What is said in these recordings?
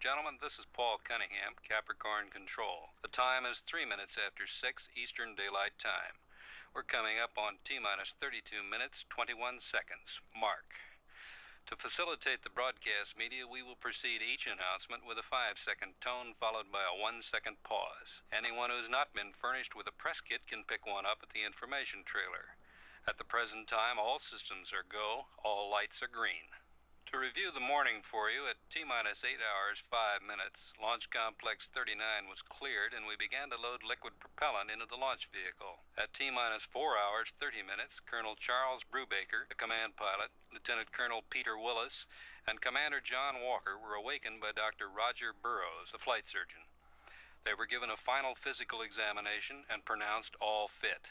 gentlemen. This is Paul Cunningham, Capricorn Control. The time is three minutes after six Eastern Daylight Time. We're coming up on T minus 32 minutes, 21 seconds. Mark. To facilitate the broadcast media, we will precede each announcement with a five second tone followed by a one second pause. Anyone who's not been furnished with a press kit can pick one up at the information trailer. At the present time, all systems are go, all lights are green. To review the morning for you, at T minus 8 hours 5 minutes, Launch Complex 39 was cleared and we began to load liquid propellant into the launch vehicle. At T minus 4 hours 30 minutes, Colonel Charles Brubaker, the command pilot, Lieutenant Colonel Peter Willis, and Commander John Walker were awakened by Dr. Roger Burroughs, a flight surgeon. They were given a final physical examination and pronounced all fit.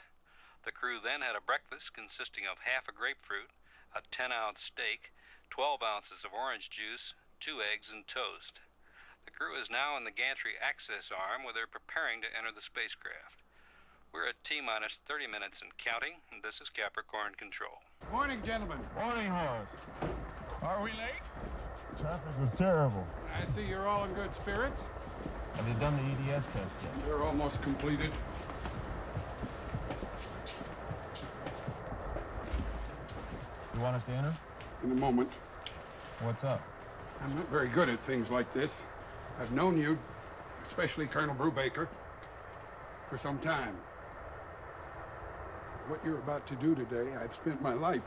The crew then had a breakfast consisting of half a grapefruit, a 10 ounce steak, 12 ounces of orange juice, two eggs, and toast. The crew is now in the gantry access arm where they're preparing to enter the spacecraft. We're at T minus 30 minutes and counting, and this is Capricorn Control. Morning, gentlemen. Morning, Horace. Are we late? Traffic was terrible. I see you're all in good spirits. Have you done the EDS test yet? They're almost completed. You want us to enter? In a moment. What's up? I'm not very good at things like this. I've known you, especially Colonel Brubaker, for some time. What you're about to do today, I've spent my life.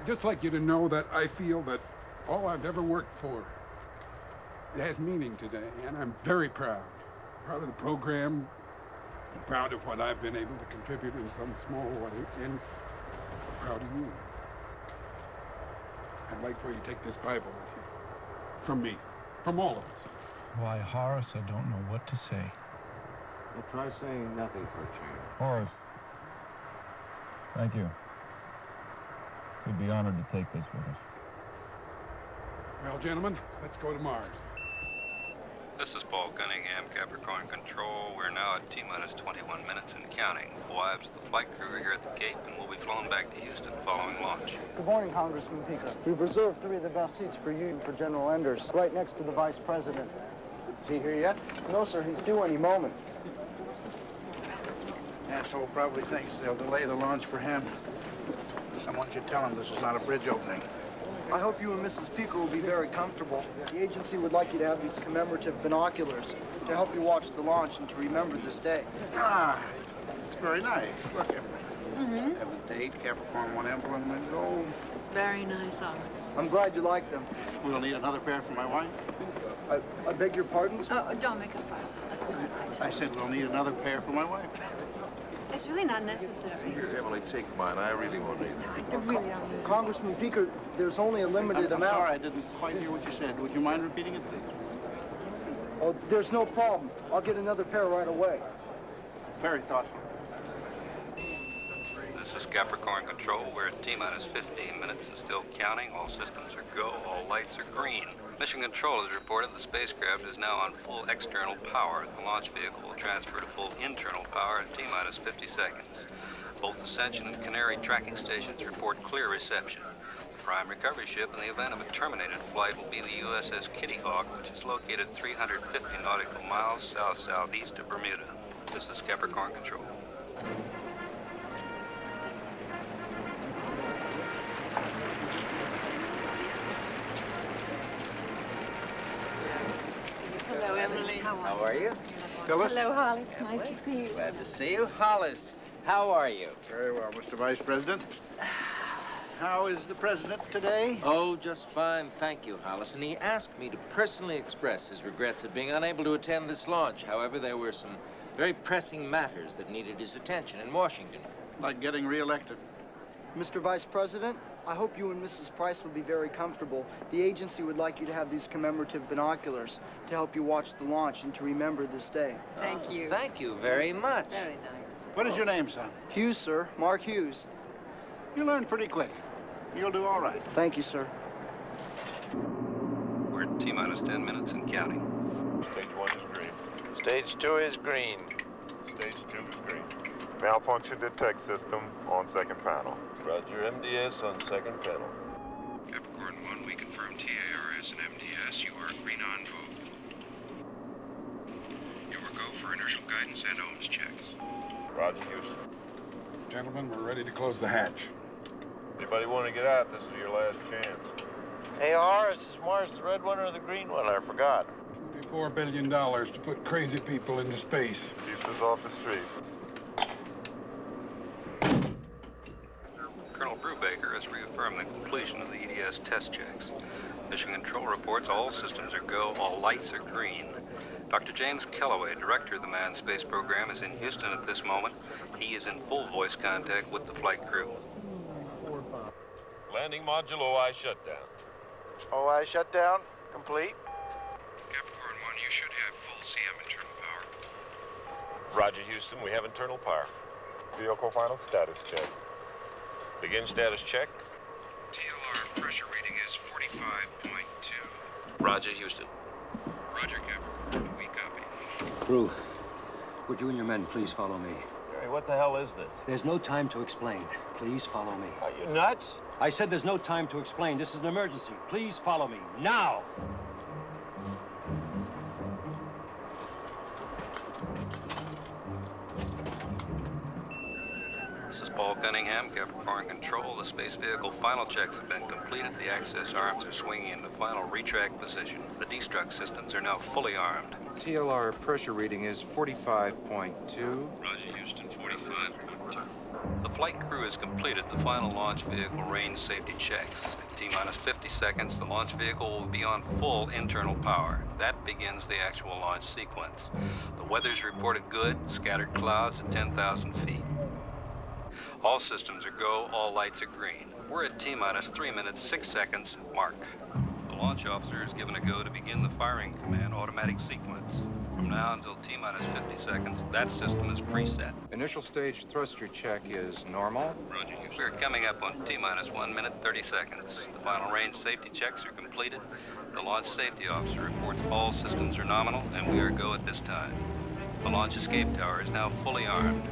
I'd just like you to know that I feel that all I've ever worked for, it has meaning today, and I'm very proud. Proud of the program, proud of what I've been able to contribute in some small way, and proud of you. I'd like for you to take this Bible with you. From me. From all of us. Why, Horace, I don't know what to say. Well, try saying nothing for a change. Horace. Thank you. We'd be honored to take this with us. Well, gentlemen, let's go to Mars. This is Paul Cunningham, Capricorn Control. We're now at T minus 21 minutes and counting. The wives of the flight crew are here at the gate, and we'll be flown back to Houston following launch. Good morning, Congressman Peaker. We've reserved three of the best seats for you and for General Enders, right next to the Vice President. Is he here yet? No, sir, he's due any moment. Asshole probably thinks they'll delay the launch for him. Someone should tell him this is not a bridge opening. I hope you and Mrs. Peaker will be very comfortable. The agency would like you to have these commemorative binoculars to help you watch the launch and to remember this day. Ah, it's very nice. Look at it. Mm-hmm. Have a date, Capricorn 1 emblem in gold. Very nice, Horace. I'm glad you like them. We'll need another pair for my wife. I, I beg your pardon? Oh, don't make a fuss, Horace. It's all right. I said we'll need another pair for my wife. It's really not necessary. Here, Emily, take mine. I really won't need I them. really don't need it. Congressman Peaker, there's only a limited I'm, I'm amount. sorry, I didn't quite hear what you said. Would you mind repeating it, please? Oh, there's no problem. I'll get another pair right away. Very thoughtful. This is Capricorn Control. We're at T minus 15 minutes and still counting. All systems are go. All lights are green. Mission Control has reported the spacecraft is now on full external power. The launch vehicle will transfer to full internal power in T minus 50 seconds. Both Ascension and Canary tracking stations report clear reception. The prime recovery ship in the event of a terminated flight will be the USS Kitty Hawk, which is located 350 nautical miles south-southeast of Bermuda. This is Capricorn Control. Hello, Emily. How are you? Phyllis? Hello, Hollis. Nice to see you. Glad to see you. Hollis, how are you? Very well, Mr. Vice President. How is the president today? Oh, just fine, thank you, Hollis. And he asked me to personally express his regrets at being unable to attend this launch. However, there were some very pressing matters that needed his attention in Washington. Like getting reelected. Mr. Vice President, I hope you and Mrs. Price will be very comfortable. The agency would like you to have these commemorative binoculars to help you watch the launch and to remember this day. Thank you. Thank you very much. Very nice. What is your name, son? Hughes, sir. Mark Hughes. You learn pretty quick. You'll do all right. Thank you, sir. We're at T minus 10 minutes and counting. Stage one is green. Stage two is green. Stage two is green. Malfunction detect system on second panel. Roger, MDS on second panel. Capricorn 1, we confirm TARS and MDS. You are green on both. You are go for inertial guidance and ohms checks. Roger, Houston. Gentlemen, we're ready to close the hatch. Anybody want to get out? This is your last chance. Hey, Horace, is Mars the red one or the green one? I forgot. $24 billion to put crazy people into space. Keeps us off the streets. Colonel Brubaker has reaffirmed the completion of the EDS test checks. Mission Control reports all systems are go, all lights are green. Dr. James Kelloway, director of the Manned Space Program, is in Houston at this moment. He is in full voice contact with the flight crew. Landing module OI shutdown. OI shutdown? Complete? Capricorn 1, you should have full CM internal power. Roger, Houston. We have internal power. Vehicle final status check. Begin status check. TLR pressure reading is 45.2. Roger, Houston. Roger, Capricorn. We copy. Crew, would you and your men please follow me? Hey, what the hell is this? There's no time to explain. Please follow me. Are you nuts? I said there's no time to explain. This is an emergency. Please follow me. Now! Is Paul Cunningham, Capricorn Control. The space vehicle final checks have been completed. The access arms are swinging into final retract position. The destruct systems are now fully armed. TLR pressure reading is 45.2. Roger, Houston, 45.2. The flight crew has completed the final launch vehicle range safety checks. At T minus 50 seconds, the launch vehicle will be on full internal power. That begins the actual launch sequence. The weather's reported good, scattered clouds at 10,000 feet. All systems are go, all lights are green. We're at T minus 3 minutes 6 seconds, mark. The launch officer is given a go to begin the firing command automatic sequence. From now until T minus 50 seconds, that system is preset. Initial stage thruster check is normal. Roger. We're coming up on T minus 1 minute 30 seconds. The final range safety checks are completed. The launch safety officer reports all systems are nominal, and we are go at this time. The launch escape tower is now fully armed.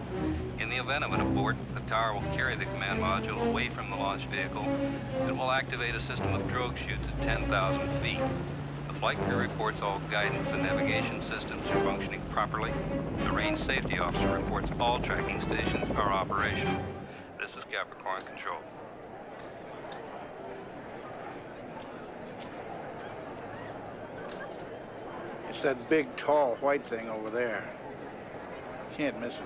In the event of an abort, the tower will carry the command module away from the launch vehicle and will activate a system of drogue chutes at 10,000 feet. The flight crew reports all guidance and navigation systems are functioning properly. The range safety officer reports all tracking stations are operational. This is Capricorn Control. It's that big, tall, white thing over there. Can't miss it.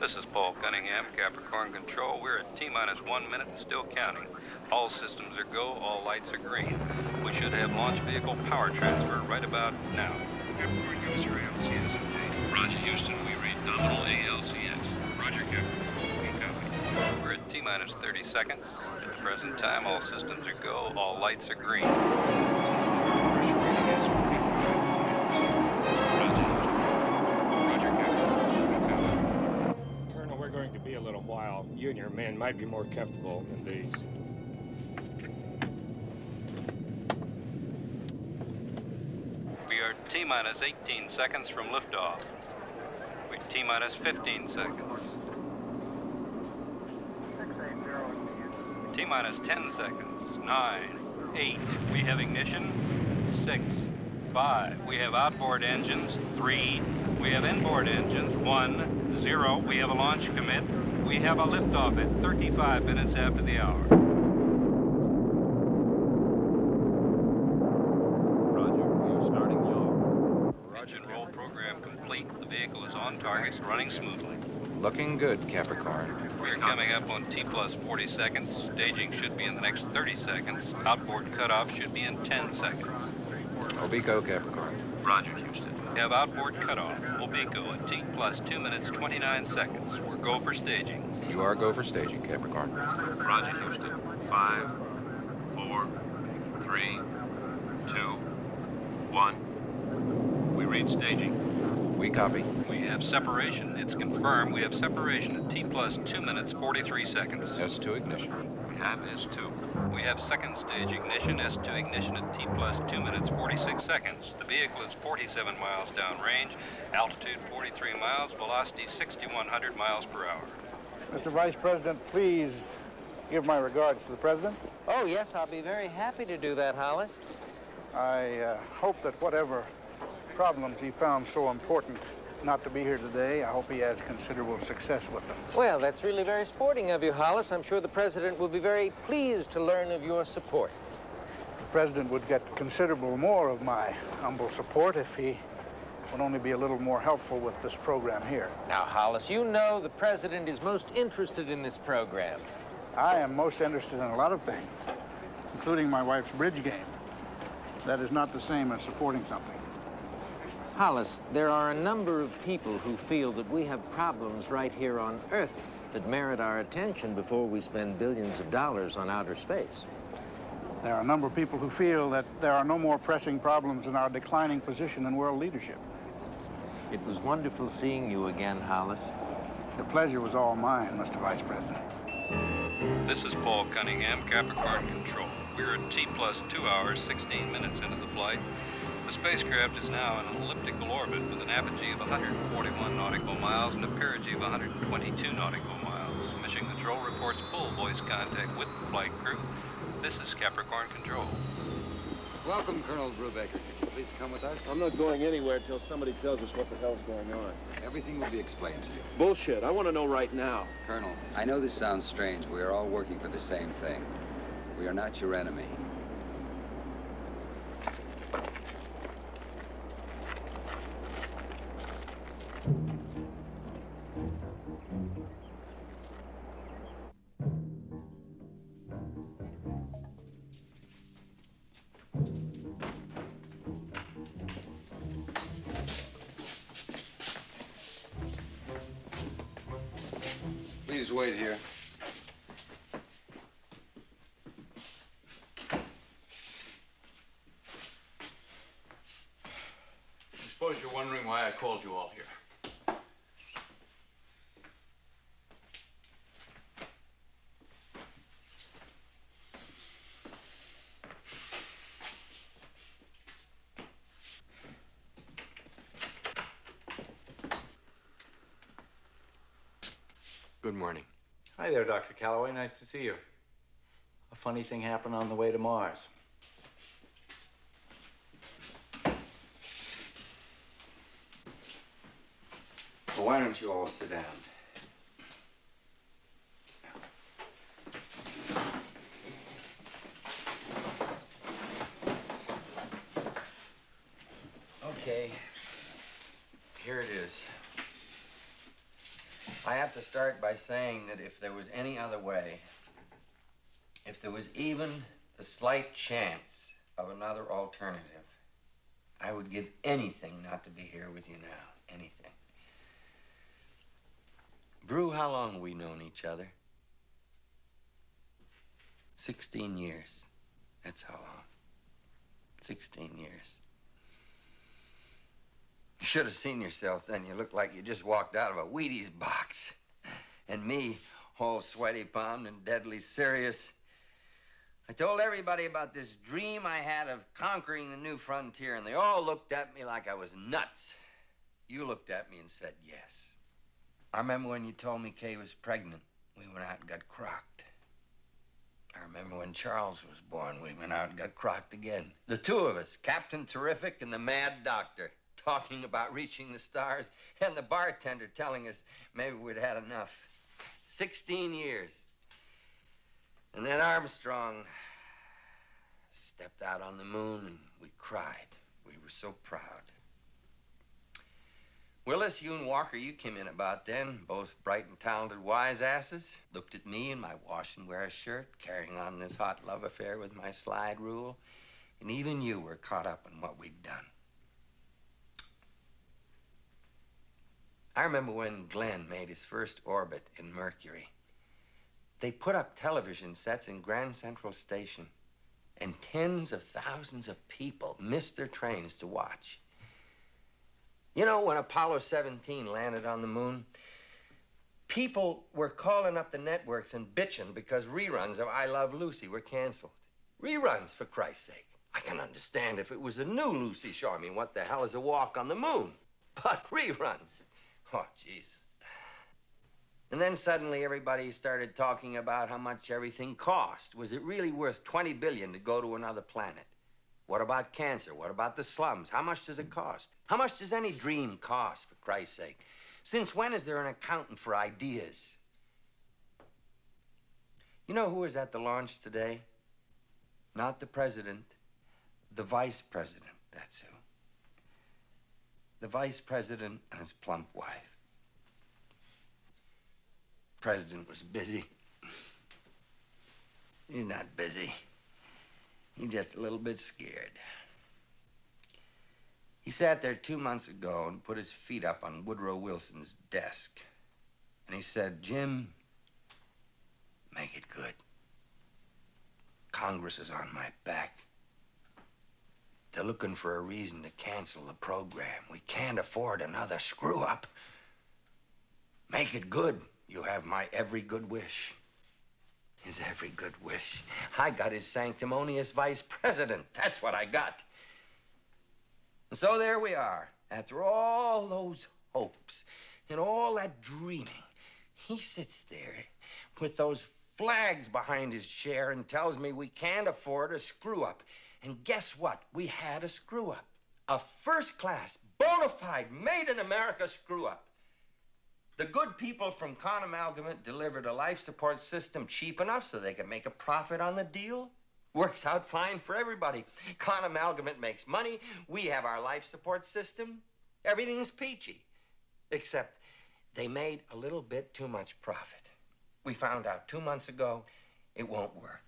This is Paul Cunningham, Capricorn Control. We're at T minus one minute and still counting. All systems are go, all lights are green. We should have launch vehicle power transfer right about now. Capricorn gives your ALCS update. Roger, Houston, we read nominal ALCS. Roger, Capricorn. We copy. We're at T minus 30 seconds. At the present time, all systems are go, all lights are green. A little while. You and your men might be more comfortable in these. We are T minus 18 seconds from liftoff. We're T minus 15 seconds. T minus 10 seconds. 9, 8. We have ignition. 6, 5. We have outboard engines. 3. We have inboard engines. one, zero. We have a launch commit. We have a liftoff at 35 minutes after the hour. Roger, we are starting off. Engine roll program complete. The vehicle is on target, running smoothly. Looking good, Capricorn. We're coming up on T plus 40 seconds. Staging should be in the next 30 seconds. Outboard cutoff should be in 10 seconds. Obico, Capricorn. Roger, Houston. We have outboard cutoff. Obico at T plus 2 minutes 29 seconds. We're go for staging. You are go for staging, Capricorn. Roger, Houston. Five, four, three, two, one. We read staging. We copy. We have separation. It's confirmed. We have separation at T plus 2 minutes 43 seconds. S2 ignition. We have S2. We have second stage ignition, S2 ignition at T plus 2 minutes 46 seconds. The vehicle is 47 miles downrange, altitude 43 miles, velocity 6,100 miles per hour. Mr. Vice President, please give my regards to the President. Oh, yes, I'll be very happy to do that, Hollis. I uh, hope that whatever problems he found so important not to be here today, I hope he has considerable success with them. Well, that's really very sporting of you, Hollis. I'm sure the President will be very pleased to learn of your support. The President would get considerable more of my humble support if he would only be a little more helpful with this program here. Now, Hollis, you know the President is most interested in this program. I am most interested in a lot of things, including my wife's bridge game. That is not the same as supporting something. Hollis, there are a number of people who feel that we have problems right here on Earth that merit our attention before we spend billions of dollars on outer space. There are a number of people who feel that there are no more pressing problems in our declining position in world leadership. It was wonderful seeing you again, Hollis. The pleasure was all mine, Mr. Vice President. This is Paul Cunningham, Capricorn Control. We're at T plus 2 hours, 16 minutes into the flight. The spacecraft is now in an elliptical orbit with an apogee of 141 nautical miles and a perigee of 122 nautical miles. Mission Control reports full voice contact with the flight crew. This is Capricorn Control. Welcome, Colonel Brubaker. Could you please come with us? I'm not going anywhere until somebody tells us what the hell's going on. Everything will be explained to you. Bullshit. I want to know right now. Colonel, I know this sounds strange. We are all working for the same thing. We are not your enemy. Please wait here. I suppose you're wondering why I called you all here. Good morning. Hi there, Dr. Kelloway. Nice to see you. A funny thing happened on the way to Mars. Well, why don't you all sit down? Okay. Here it is. I have to start by saying that if there was any other way, if there was even the slight chance of another alternative, I would give anything not to be here with you now. Anything. Brew, how long have we known each other? 16 years. That's how long. 16 years. You should have seen yourself then. You looked like you just walked out of a Wheaties box. And me, all sweaty palmed and deadly serious. I told everybody about this dream I had of conquering the new frontier, and they all looked at me like I was nuts. You looked at me and said yes. I remember when you told me Kay was pregnant. We went out and got crocked. I remember when Charles was born. We went out and got crocked again. The two of us, Captain Terrific and the Mad Doctor, talking about reaching the stars, and the bartender telling us maybe we'd had enough. 16 years. And then Armstrong stepped out on the moon and we cried. We were so proud. Willis, you and Walker, you came in about then, both bright and talented wise asses. Looked at me in my wash and wear shirt, carrying on this hot love affair with my slide rule. And even you were caught up in what we'd done. I remember when Glenn made his first orbit in Mercury. They put up television sets in Grand Central Station, and tens of thousands of people missed their trains to watch. You know, when Apollo 17 landed on the moon, people were calling up the networks and bitching because reruns of I Love Lucy were canceled. Reruns, for Christ's sake. I can understand if it was a new Lucy show. I mean, what the hell is a walk on the moon? But reruns. Oh, jeez. And then suddenly everybody started talking about how much everything cost. Was it really worth 20 billion to go to another planet? What about cancer? What about the slums? How much does it cost? How much does any dream cost, for Christ's sake? Since when is there an accountant for ideas? You know who was at the launch today? Not the president, the vice president. That's who. The vice president and his plump wife. President was busy. He's not busy. He's just a little bit scared. He sat there two months ago and put his feet up on Woodrow Wilson's desk. And he said, Jim, make it good. Congress is on my back. They're looking for a reason to cancel the program. We can't afford another screw up. Make it good. You have my every good wish. His every good wish. I got his sanctimonious vice president. That's what I got. And so there we are. After all those hopes and all that dreaming, he sits there with those flags behind his chair and tells me we can't afford a screw up. And guess what? We had a screw up. A first class, bona fide, made in America screw up. The good people from Con Amalgamate delivered a life support system cheap enough so they could make a profit on the deal. Works out fine for everybody. Con Amalgamate makes money. We have our life support system. Everything's peachy. Except they made a little bit too much profit. We found out two months ago it won't work.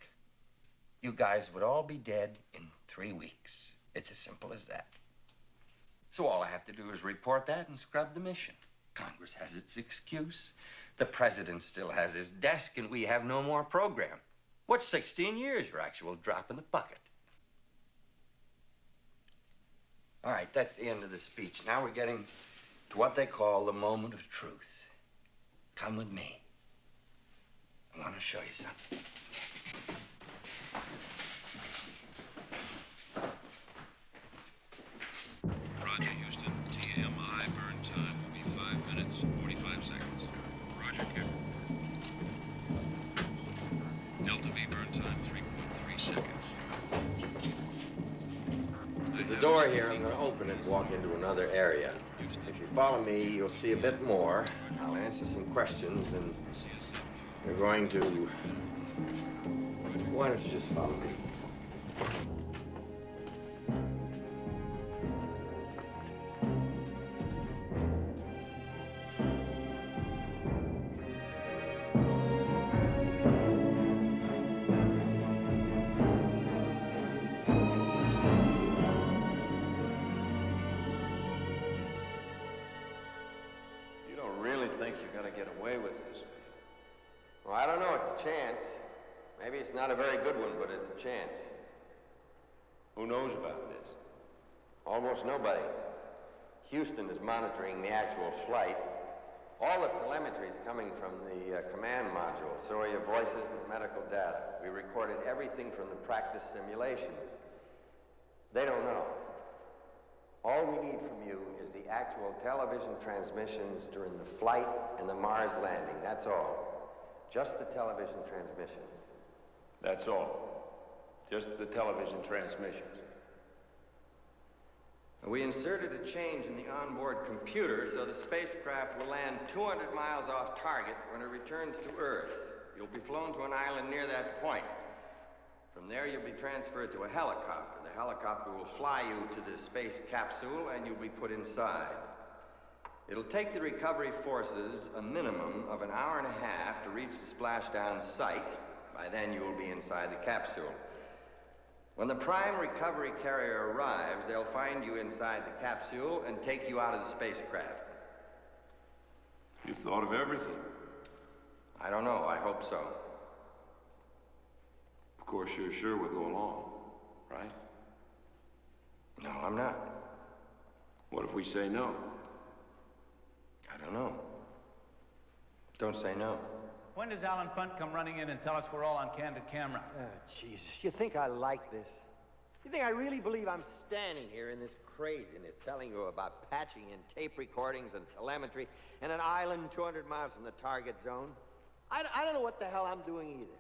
You guys would all be dead in three weeks. It's as simple as that. So all I have to do is report that and scrub the mission. Congress has its excuse. The president still has his desk, and we have no more program. What's 16 years? Your actual drop in the bucket. All right, that's the end of the speech. Now we're getting to what they call the moment of truth. Come with me. I want to show you something. Door here. I'm going to open it and walk into another area. If you follow me, you'll see a bit more. I'll answer some questions, and you're going to. Why don't you just follow me? Well, I don't know. It's a chance. Maybe it's not a very good one, but it's a chance. Who knows about this? Almost nobody. Houston is monitoring the actual flight. All the telemetry is coming from the uh, command module, so are your voices and the medical data. We recorded everything from the practice simulations. They don't know. All we need from you is the actual television transmissions during the flight and the Mars landing. That's all. Just the television transmissions. That's all. Just the television transmissions. We inserted a change in the onboard computer so the spacecraft will land 200 miles off target when it returns to Earth. You'll be flown to an island near that point. From there, you'll be transferred to a helicopter. The helicopter will fly you to the space capsule and you'll be put inside. It'll take the recovery forces a minimum of an hour and a half to reach the splashdown site. By then, you will be inside the capsule. When the prime recovery carrier arrives, they'll find you inside the capsule and take you out of the spacecraft. You thought of everything. I don't know. I hope so. Of course, you're sure we'll go along, right? No, I'm not. What if we say no? I don't know. Don't say no. When does Allen Funt come running in and tell us we're all on candid camera? Oh, Jesus. You think I like this? You think I really believe I'm standing here in this craziness telling you about patching and tape recordings and telemetry and an island 200 miles from the target zone? I, I don't know what the hell I'm doing either.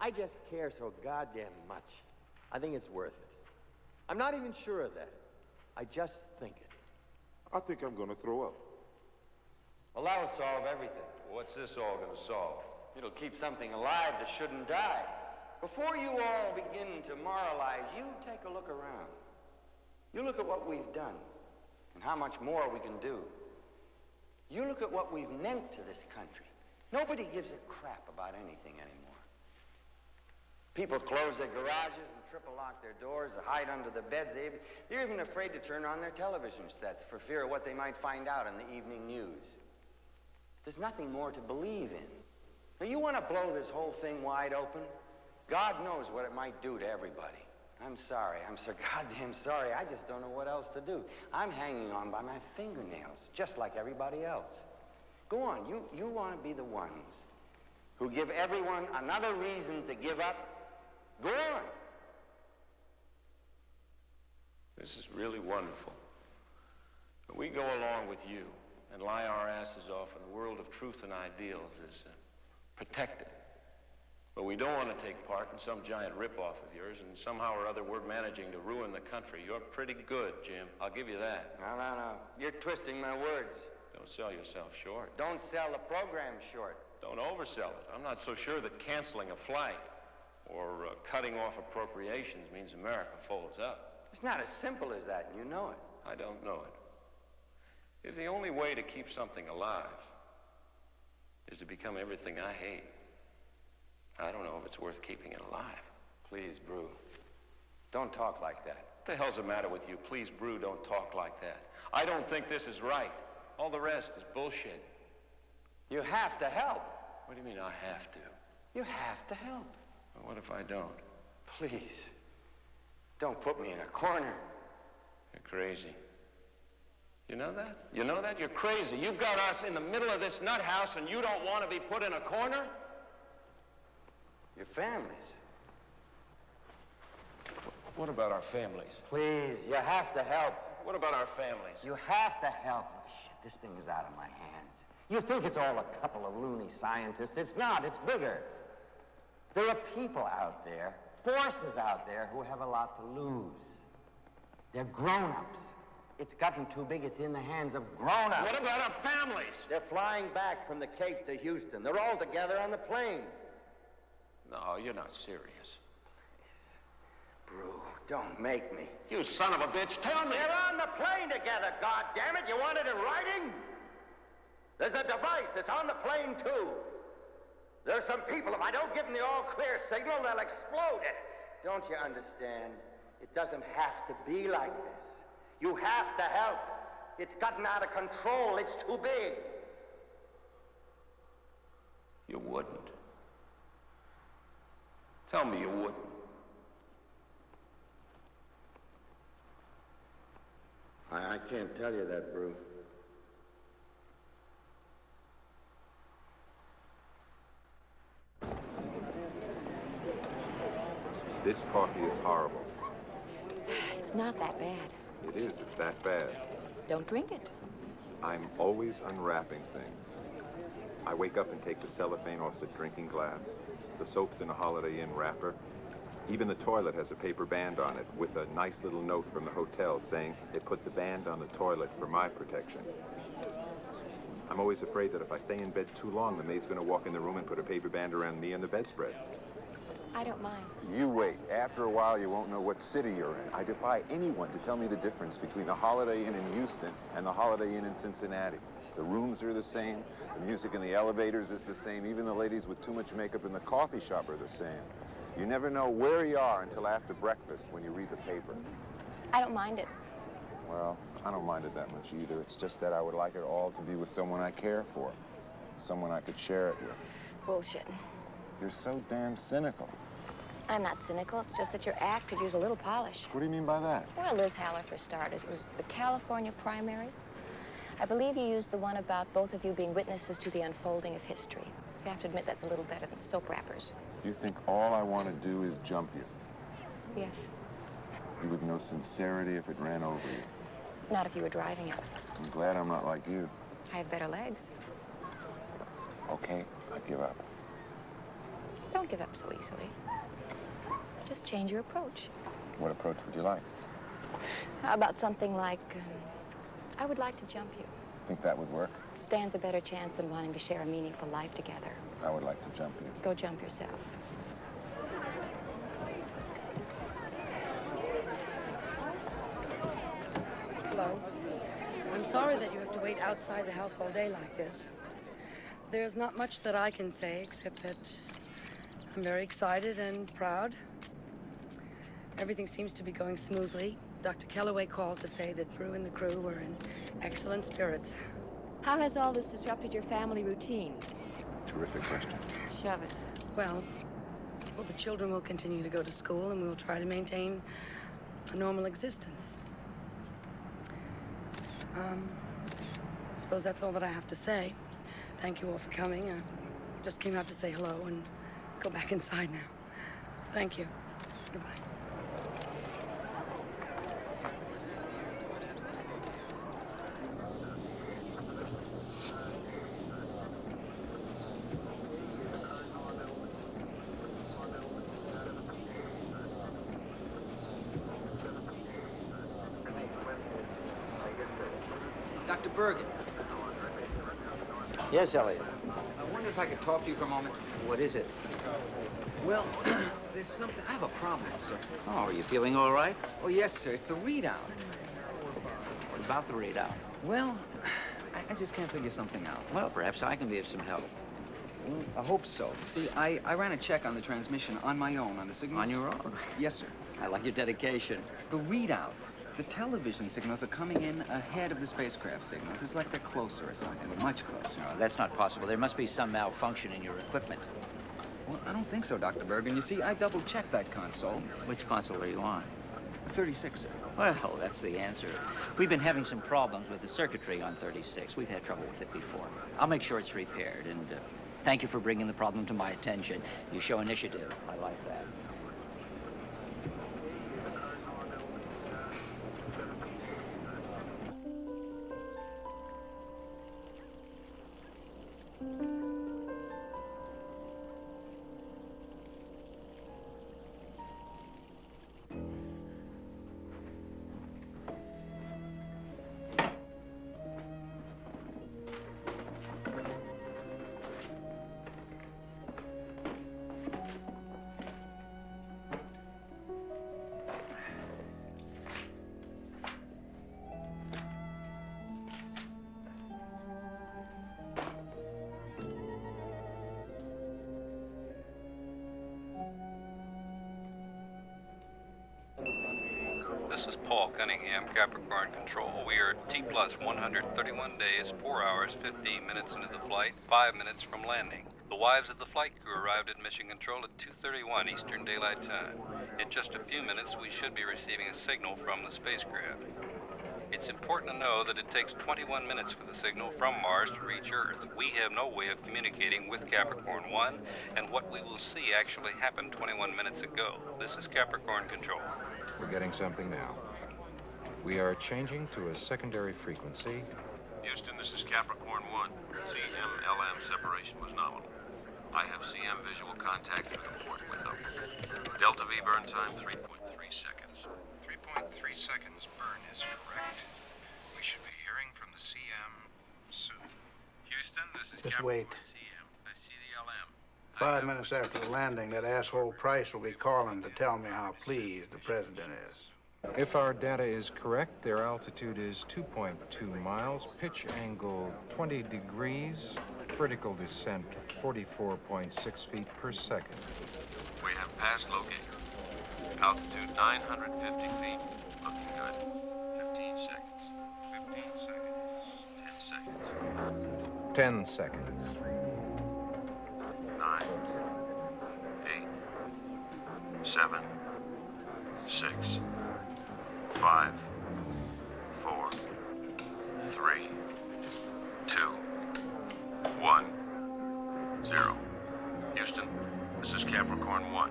I just care so goddamn much. I think it's worth it. I'm not even sure of that. I just think it. I think I'm gonna throw up. Well, that'll solve everything. What's this all gonna solve? It'll keep something alive that shouldn't die. Before you all begin to moralize, you take a look around. You look at what we've done and how much more we can do. You look at what we've meant to this country. Nobody gives a crap about anything anymore. People close their garages and triple lock their doors, they hide under the beds. They're even afraid to turn on their television sets for fear of what they might find out in the evening news. There's nothing more to believe in. Now, you want to blow this whole thing wide open? God knows what it might do to everybody. I'm sorry. I'm so goddamn sorry. I just don't know what else to do. I'm hanging on by my fingernails, just like everybody else. Go on. You, you want to be the ones who give everyone another reason to give up? Go on. This is really wonderful. But we go along with you and lie our asses off and the world of truth and ideals is uh, protected. But we don't want to take part in some giant ripoff of yours, and somehow or other we're managing to ruin the country. You're pretty good, Jim. I'll give you that. No, no, no. You're twisting my words. Don't sell yourself short. Don't sell the program short. Don't oversell it. I'm not so sure that canceling a flight or uh, cutting off appropriations means America folds up. It's not as simple as that, and you know it. I don't know it. If the only way to keep something alive is to become everything I hate, I don't know if it's worth keeping it alive. Please, Brew. Don't talk like that. What the hell's the matter with you? Please, Brew, don't talk like that. I don't think this is right. All the rest is bullshit. You have to help. What do you mean I have to? You have to help. Well, what if I don't? Please. Don't put me in a corner. You're crazy. You know that? You know that? You're crazy. You've got us in the middle of this nut house and you don't want to be put in a corner? Your families. What about our families? Please, you have to help. What about our families? You have to help. Shit, this thing is out of my hands. You think it's all a couple of loony scientists. It's not. It's bigger. There are people out there, forces out there, who have a lot to lose. They're grown-ups. It's gotten too big. It's in the hands of grown-ups. What about our families? They're flying back from the Cape to Houston. They're all together on the plane. No, you're not serious. Please, Brew, don't make me. You son of a bitch, tell me. They're on the plane together, God damn it! You want it in writing? There's a device. It's on the plane, too. There's some people, if I don't give them the all-clear signal, they'll explode it. Don't you understand? It doesn't have to be like this. You have to help. It's gotten out of control. It's too big. You wouldn't. Tell me you wouldn't. I, I can't tell you that, Brew. This coffee is horrible. It's not that bad. It is. It's that bad. Don't drink it. I'm always unwrapping things. I wake up and take the cellophane off the drinking glass. The soap's in a Holiday Inn wrapper. Even the toilet has a paper band on it with a nice little note from the hotel saying they put the band on the toilet for my protection. I'm always afraid that if I stay in bed too long, the maid's going to walk in the room and put a paper band around me and the bedspread. I don't mind. You wait. After a while, you won't know what city you're in. I defy anyone to tell me the difference between the Holiday Inn in Houston and the Holiday Inn in Cincinnati. The rooms are the same. The music in the elevators is the same. Even the ladies with too much makeup in the coffee shop are the same. You never know where you are until after breakfast when you read the paper. I don't mind it. Well, I don't mind it that much either. It's just that I would like it all to be with someone I care for. Someone I could share it with. Bullshit. You're so damn cynical. I'm not cynical. It's just that your act could use a little polish. What do you mean by that? Well, Liz Haller, for starters. It was the California primary. I believe you used the one about both of you being witnesses to the unfolding of history. You have to admit that's a little better than soap wrappers. You think all I want to do is jump you? Yes. You wouldn't know sincerity if it ran over you. Not if you were driving it. I'm glad I'm not like you. I have better legs. Okay, I give up. Don't give up so easily. Just change your approach. What approach would you like? How about something like, um, I would like to jump you. Think that would work? Stands a better chance than wanting to share a meaningful life together. I would like to jump you. Go jump yourself. Hello. I'm sorry that you have to wait outside the house all day like this. There's not much that I can say except that I'm very excited and proud. Everything seems to be going smoothly. Dr. Kelloway called to say that Brew and the crew were in excellent spirits. How has all this disrupted your family routine? Terrific question. Shove it. Well, well, the children will continue to go to school and we'll try to maintain a normal existence. Um, I suppose that's all that I have to say. Thank you all for coming. I just came out to say hello and go back inside now. Thank you. Goodbye. Dr. Bergen. Yes, Elliot. I wonder if I could talk to you for a moment. What is it? Well, there's something. I have a problem, sir. Oh, are you feeling all right? Oh, yes, sir. It's the readout. What about the readout? Well, I, I just can't figure something out. Well, perhaps I can be of some help. Well, I hope so. See, I, I ran a check on the transmission on my own on the signals. On your own? Yes, sir. I like your dedication. The readout. The television signals are coming in ahead of the spacecraft signals. It's like they're closer or something, much closer. No, that's not possible. There must be some malfunction in your equipment. I don't think so, Dr. Bergen. You see, I double-checked that console. Which console are you on? The 36, sir. Well, that's the answer. We've been having some problems with the circuitry on 36. We've had trouble with it before. I'll make sure it's repaired, and uh, thank you for bringing the problem to my attention. You show initiative. I like that. Plus 131 days, 4 hours, 15 minutes into the flight, 5 minutes from landing. The wives of the flight crew arrived at Mission Control at 2.31 Eastern Daylight Time. In just a few minutes, we should be receiving a signal from the spacecraft. It's important to know that it takes 21 minutes for the signal from Mars to reach Earth. We have no way of communicating with Capricorn 1, and what we will see actually happened 21 minutes ago. This is Capricorn Control. We're getting something now. We are changing to a secondary frequency. Houston, this is Capricorn 1. CM-LM separation was nominal. I have CM visual contact through the port window. Delta V burn time 3.3 seconds. 3.3 seconds burn is correct. We should be hearing from the CM soon. Houston, this is Capricorn. wait. CM. I see Just wait. Five minutes after the landing, that asshole Price will be calling to tell me how pleased the president is. If our data is correct, their altitude is 2.2 miles, pitch angle 20 degrees, vertical descent 44.6 feet per second. We have passed locator. Altitude 950 feet. Looking good. 15 seconds. 15 seconds. 10 seconds. 10 seconds. Nine. Eight. Seven. Six. Five. Four. Three. Two. One. Zero. Houston, this is Capricorn 1.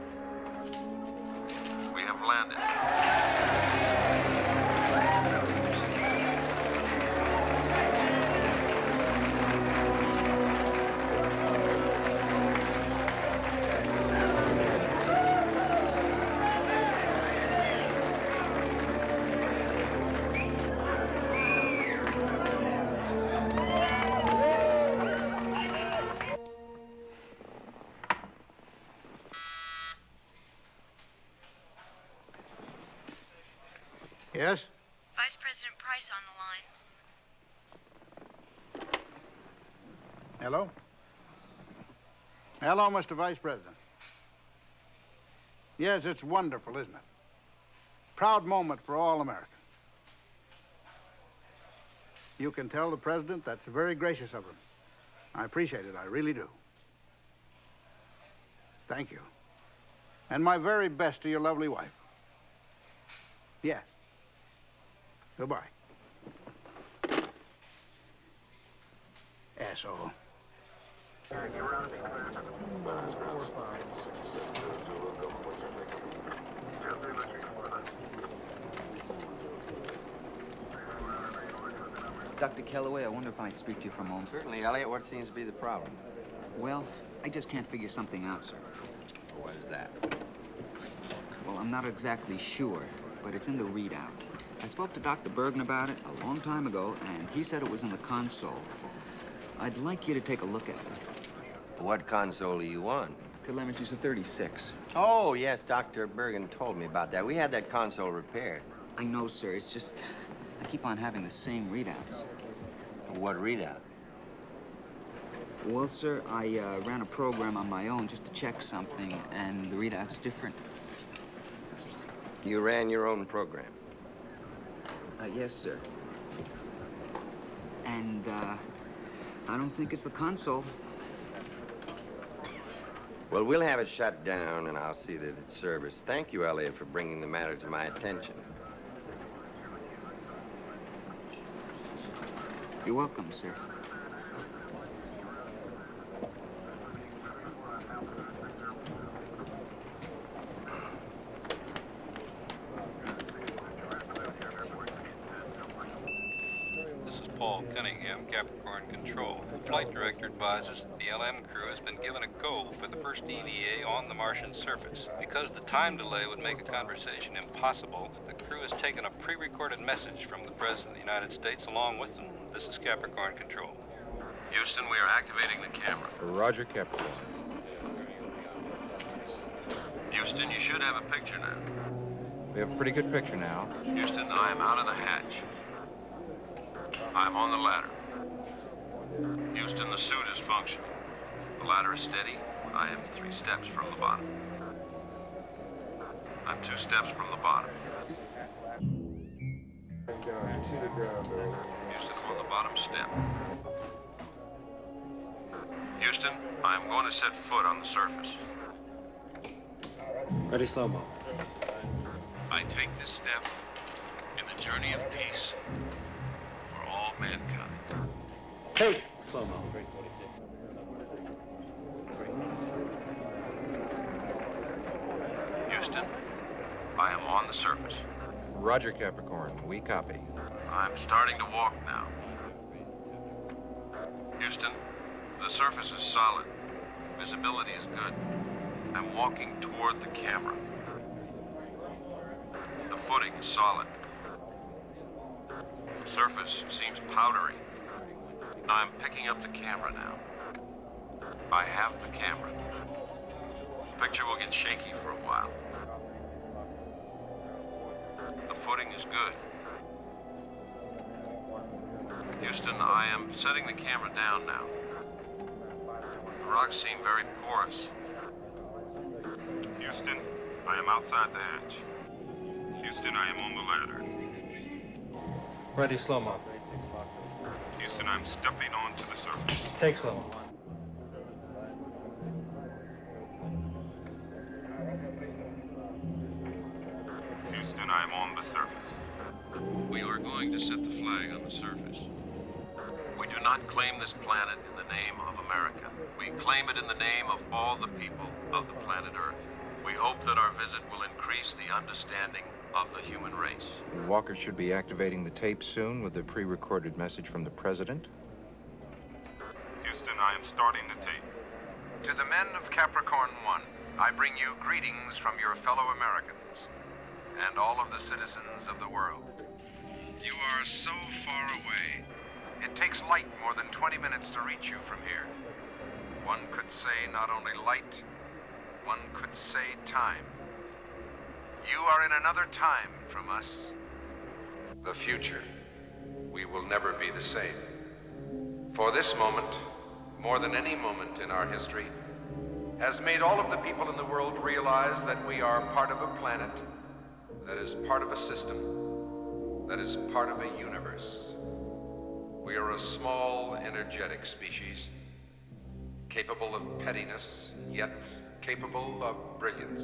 We have landed. Hello, Mr. Vice President. Yes, it's wonderful, isn't it? Proud moment for all Americans. You can tell the President that's very gracious of him. I appreciate it, I really do. Thank you. And my very best to your lovely wife. Yes. Goodbye. Asshole. Dr. Kelloway, I wonder if I could speak to you for a moment. Certainly, Elliot. What seems to be the problem? Well, I just can't figure something out, sir. What is that? Well, I'm not exactly sure, but it's in the readout. I spoke to Dr. Bergen about it a long time ago, and he said it was in the console. I'd like you to take a look at it. What console are you on? Telemetry's a 36. Oh, yes, Dr. Bergen told me about that. We had that console repaired. I know, sir. It's just I keep on having the same readouts. What readout? Well, sir, I uh, ran a program on my own just to check something, and the readout's different. You ran your own program? Uh, yes, sir. And, uh, I don't think it's the console. Well, we'll have it shut down, and I'll see that it's serviced. Thank you, Elliot, for bringing the matter to my attention. You're welcome, sir. This is Paul Cunningham, Capricorn Control. Flight director advises that the LM crew has been given a go for the first EVA on the Martian surface. Because the time delay would make a conversation impossible, the crew has taken a pre-recorded message from the President of the United States along with them. This is Capricorn Control. Houston, we are activating the camera. Roger, Capricorn. Houston, you should have a picture now. We have a pretty good picture now. Houston, I am out of the hatch. I'm on the ladder. Houston, the suit is functioning. The ladder is steady. I am three steps from the bottom. I'm two steps from the bottom. Houston, I'm on the bottom step. Houston, I am going to set foot on the surface. Ready, slow-mo. I take this step in the journey of peace for all mankind. Hey! Slow-mo. Houston, I am on the surface. Roger, Capricorn. We copy. I'm starting to walk now. Houston, the surface is solid. Visibility is good. I'm walking toward the camera. The footing is solid. The surface seems powdery. I'm picking up the camera now. I have the camera. The picture will get shaky for a while. The footing is good. Houston, I am setting the camera down now. The rocks seem very porous. Houston, I am outside the hatch. Houston, I am on the ladder. Ready, slow-mo. Houston, I'm stepping onto the surface. Take slow-mo. Houston, I am on the surface. We are going to set the flag on the surface. We do not claim this planet in the name of America. We claim it in the name of all the people of the planet Earth. We hope that our visit will increase the understanding of the human race. Walker should be activating the tape soon with the pre-recorded message from the President. Houston, I am starting the tape. To the men of Capricorn 1, I bring you greetings from your fellow Americans and all of the citizens of the world. You are so far away. It takes light more than 20 minutes to reach you from here. One could say not only light, one could say time. You are in another time from us, the future, we will never be the same. For this moment, more than any moment in our history, has made all of the people in the world realize that we are part of a planet that is part of a system, that is part of a universe. We are a small, energetic species, capable of pettiness, yet capable of brilliance.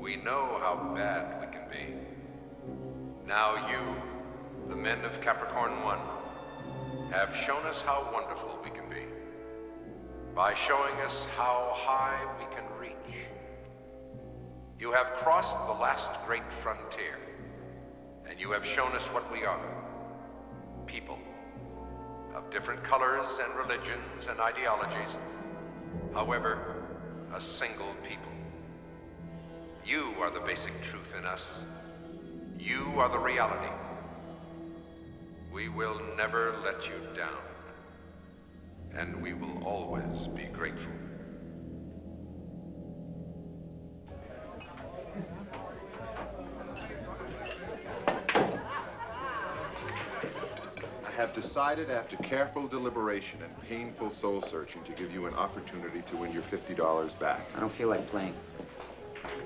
We know how bad we can be. Now you, the men of Capricorn 1, have shown us how wonderful we can be by showing us how high we can reach. You have crossed the last great frontier, and you have shown us what we are people of different colors and religions and ideologies, however, a single people. You are the basic truth in us. You are the reality. We will never let you down. And we will always be grateful. Have decided after careful deliberation and painful soul searching to give you an opportunity to win your $50 back. I don't feel like playing.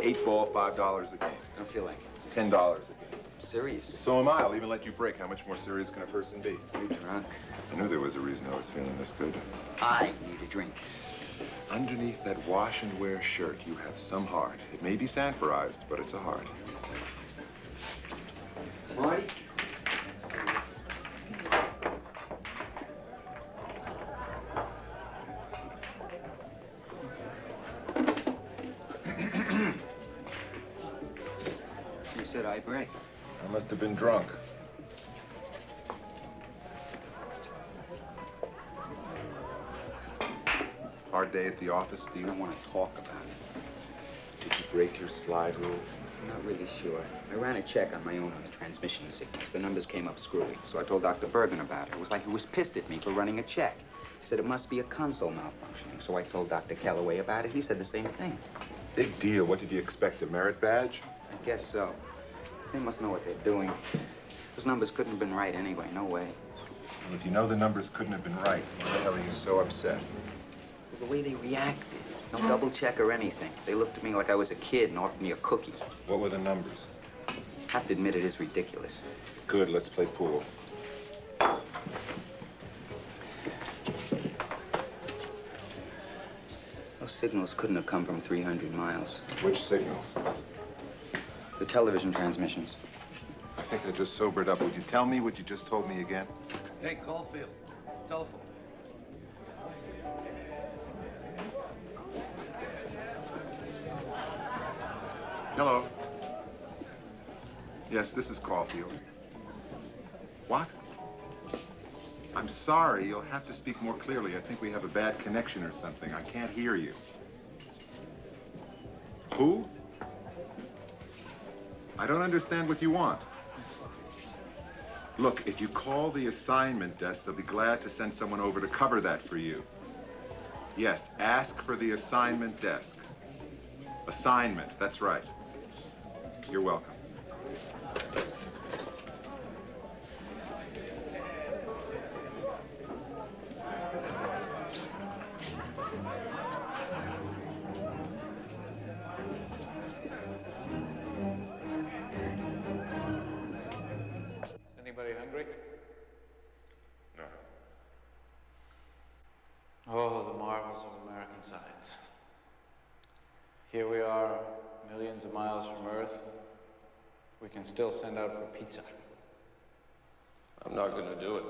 Eight ball, $5 a game. I don't feel like it. $10 a game. Serious. So am I. I'll even let you break. How much more serious can a person be? You drunk? I knew there was a reason I was feeling this good. I need a drink. Underneath that wash and wear shirt, you have some heart. It may be sanforized, but it's a heart. Marty? Said I break. I must have been drunk. Hard day at the office, do you? Want to talk about it. Did you break your slide rule? I'm not really sure. I ran a check on my own on the transmission signals. The numbers came up screwy, so I told Dr. Bergen about it. It was like he was pissed at me for running a check. He said it must be a console malfunctioning, so I told Dr. Kelloway about it. He said the same thing. Big deal. What did you expect, a merit badge? I guess so. They must know what they're doing. Those numbers couldn't have been right anyway. No way. Well, if you know the numbers couldn't have been right, why the hell are you so upset? It was the way they reacted. No double check or anything. They looked at me like I was a kid and offered me a cookie. What were the numbers? Have to admit it is ridiculous. Good, let's play pool. Those signals couldn't have come from 300 miles. Which signals? The television transmissions. I think I just sobered up. Would you tell me what you just told me again? Hey, Caulfield. Telephone. Hello. Yes, this is Caulfield. What? I'm sorry, you'll have to speak more clearly. I think we have a bad connection or something. I can't hear you. Who? I don't understand what you want. Look, if you call the assignment desk, they'll be glad to send someone over to cover that for you. Yes, ask for the assignment desk. Assignment, that's right. You're welcome. Still send out for pizza. I'm not gonna do it.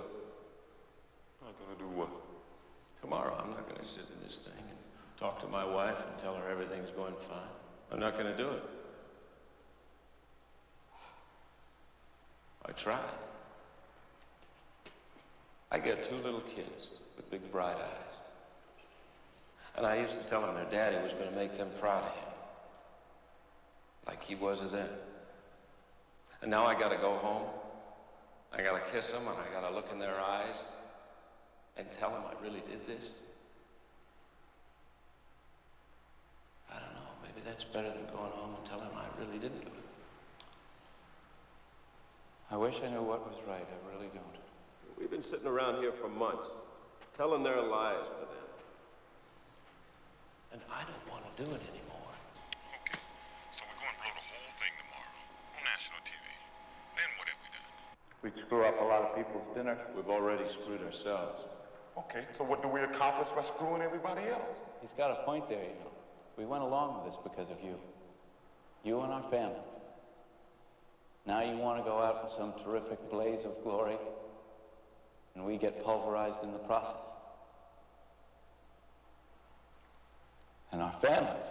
Not gonna do what? Tomorrow, I'm not gonna sit in this thing and talk to my wife and tell her everything's going fine. I'm not gonna do it. I tried. I got two little kids with big bright eyes. And I used to tell them their daddy was gonna make them proud of him. Like he was of them. And now I gotta go home. I gotta kiss them and I gotta look in their eyes and tell them I really did this. I don't know. Maybe that's better than going home and telling them I really didn't do it. I wish I knew what was right. I really don't. We've been sitting around here for months, telling their lies to them. And I don't want to do it anymore. So we're going to blow the whole thing tomorrow on national TV. Then what have we done? We'd screw up a lot of people's dinner. We've already screwed ourselves. Okay, so what do we accomplish by screwing everybody else? He's got a point there, you know. We went along with this because of you. You and our families. Now you want to go out in some terrific blaze of glory, and we get pulverized in the process. And our families.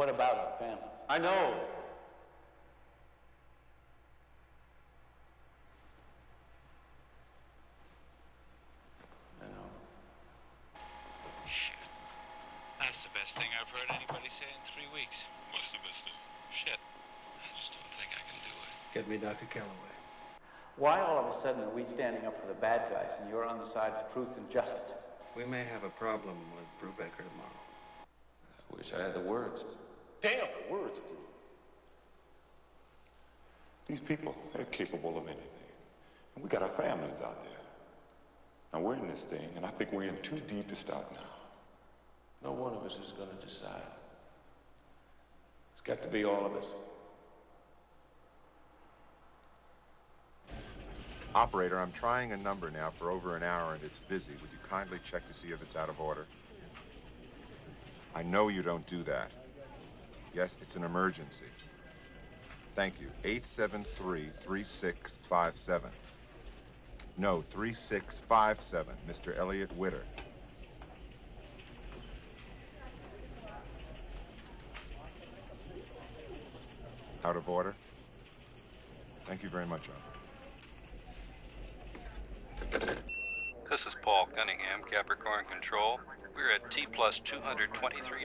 What about our families? I know. I know. Shit. That's the best thing I've heard anybody say in three weeks. What's the best thing? Shit. I just don't think I can do it. Get me Dr. Kelloway. Why all of a sudden are we standing up for the bad guys and you're on the side of truth and justice? We may have a problem with Brubaker tomorrow. I wish I had the words. Damn, the words. These people, they're capable of anything. And we got our families out there. Now we're in this thing, and I think we're in too deep to stop now. No one of us is going to decide. It's got to be all of us. Operator, I'm trying a number now for over an hour and it's busy. Would you kindly check to see if it's out of order? I know you don't do that. Yes, it's an emergency. Thank you. 873-3657. No, 3657, Mr. Elliot Witter. Out of order? Thank you very much, Officer. This is Paul Cunningham, Capricorn Control. We're at T plus 223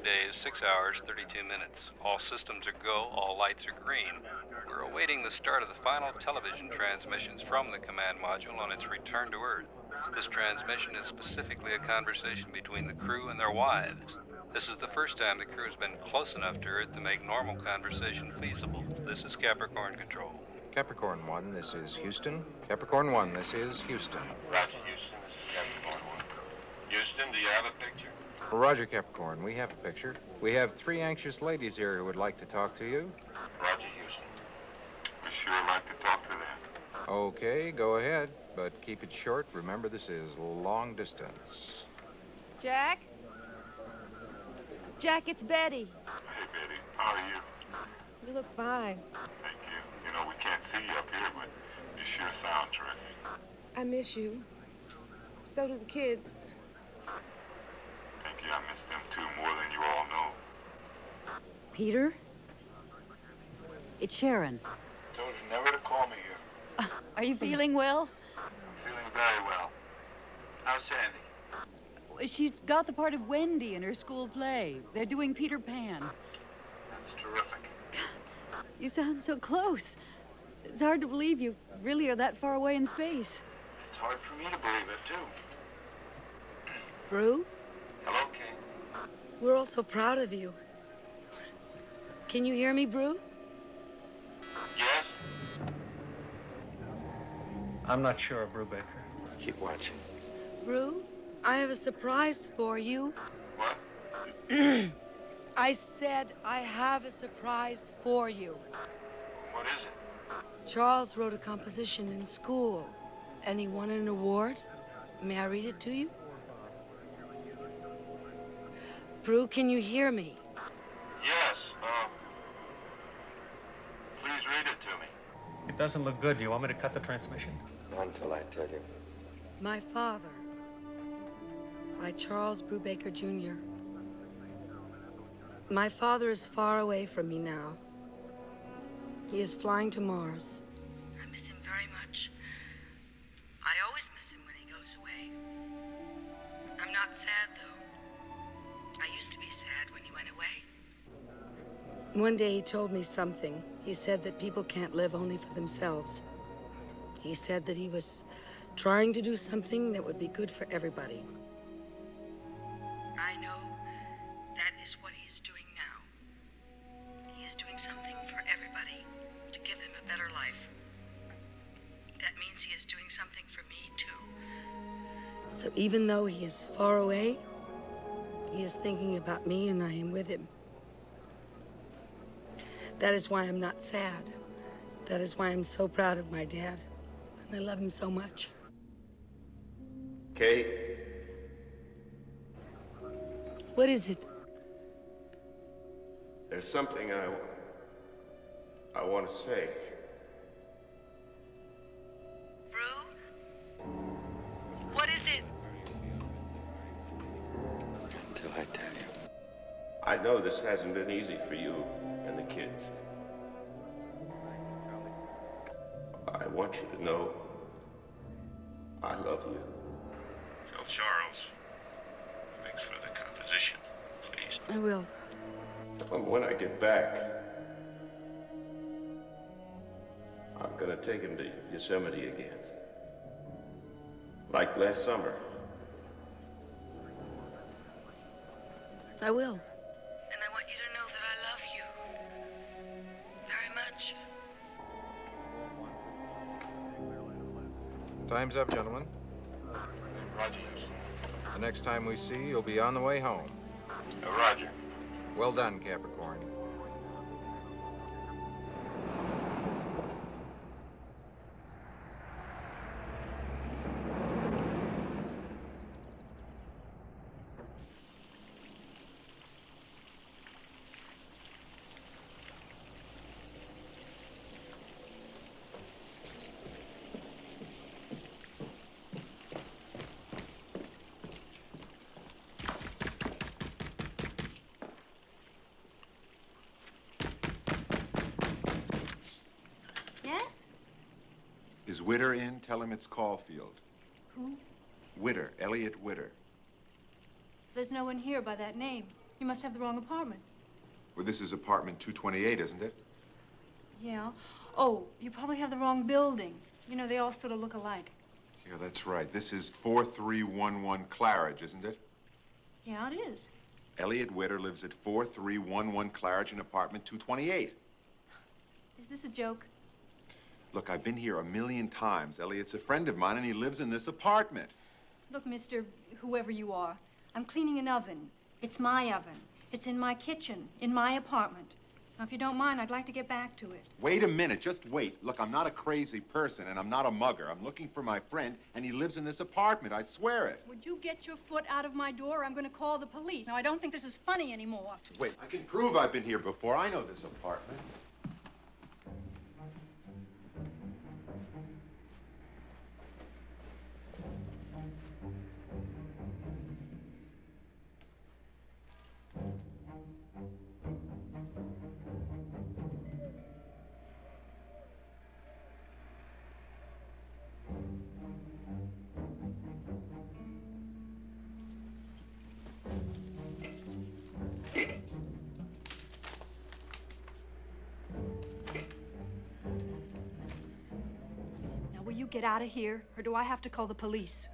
days, 6 hours, 32 minutes. All systems are go, all lights are green. We're awaiting the start of the final television transmissions from the command module on its return to Earth. This transmission is specifically a conversation between the crew and their wives. This is the first time the crew has been close enough to Earth to make normal conversation feasible. This is Capricorn Control. Capricorn 1, this is Houston. Capricorn 1, this is Houston. Roger, Houston. This is Capricorn 1. Houston, do you have a picture? Roger, Capricorn, we have a picture. We have three anxious ladies here who would like to talk to you. Roger, Houston. We sure like to talk to them. Okay, go ahead, but keep it short. Remember, this is long distance. Jack? Jack, it's Betty. Hey, Betty, how are you? You look fine. Thank you. You know, we can't see you up here, but you sure sound terrific. I miss you. So do the kids. You. I miss them too more than you all know. Peter? It's Sharon. I Told you never to call me here. Are you feeling well? I'm feeling very well. How's Sandy? She's got the part of Wendy in her school play. They're doing Peter Pan. That's terrific. You sound so close. It's hard to believe you really are that far away in space. It's hard for me to believe it, too. Brew, Hello, King. we're all so proud of you. Can you hear me, Brew? Yes? I'm not sure of Brubaker. Keep watching. Brew, I have a surprise for you. What? I said I have a surprise for you. What is it? Charles wrote a composition in school, and he won an award. May I read it to you? Brew, can you hear me? Yes, um... Please read it to me. It doesn't look good. Do you want me to cut the transmission? Not until I tell you. My Father by Charles Brubaker Jr. My father is far away from me now. He is flying to Mars. One day he told me something. He said that people can't live only for themselves. He said that he was trying to do something that would be good for everybody. I know that is what he is doing now. He is doing something for everybody to give them a better life. That means he is doing something for me, too. So even though he is far away, he is thinking about me and I am with him. That is why I'm not sad. That is why I'm so proud of my dad. And I love him so much. Kate, What is it? there's something I, I want to say. I know this hasn't been easy for you and the kids. I want you to know I love you. Tell Charles. Mix for the composition, please. I will. When I get back, I'm gonna take him to Yosemite again. Like last summer. I will. Time's up, gentlemen. Roger. The next time we see you, you'll be on the way home. Roger. Well done, Capricorn. Yes? Is Witter in? Tell him it's Caulfield. Who? Witter, Elliot Witter. There's no one here by that name. You must have the wrong apartment. Well, this is apartment 228, isn't it? Yeah. Oh, you probably have the wrong building. You know, they all sort of look alike. Yeah, that's right. This is 4311 Claridge, isn't it? Yeah, it is. Elliot Witter lives at 4311 Claridge in apartment 228. Is this a joke? Look, I've been here a million times. Elliot's a friend of mine, and he lives in this apartment. Look, Mr. Whoever you are, I'm cleaning an oven. It's my oven. It's in my kitchen, in my apartment. Now, if you don't mind, I'd like to get back to it. Wait a minute, just wait. Look, I'm not a crazy person, and I'm not a mugger. I'm looking for my friend, and he lives in this apartment. I swear it. Would you get your foot out of my door? or I'm going to call the police. Now, I don't think this is funny anymore. Wait, I can prove I've been here before. I know this apartment. Get out of here, or do I have to call the police?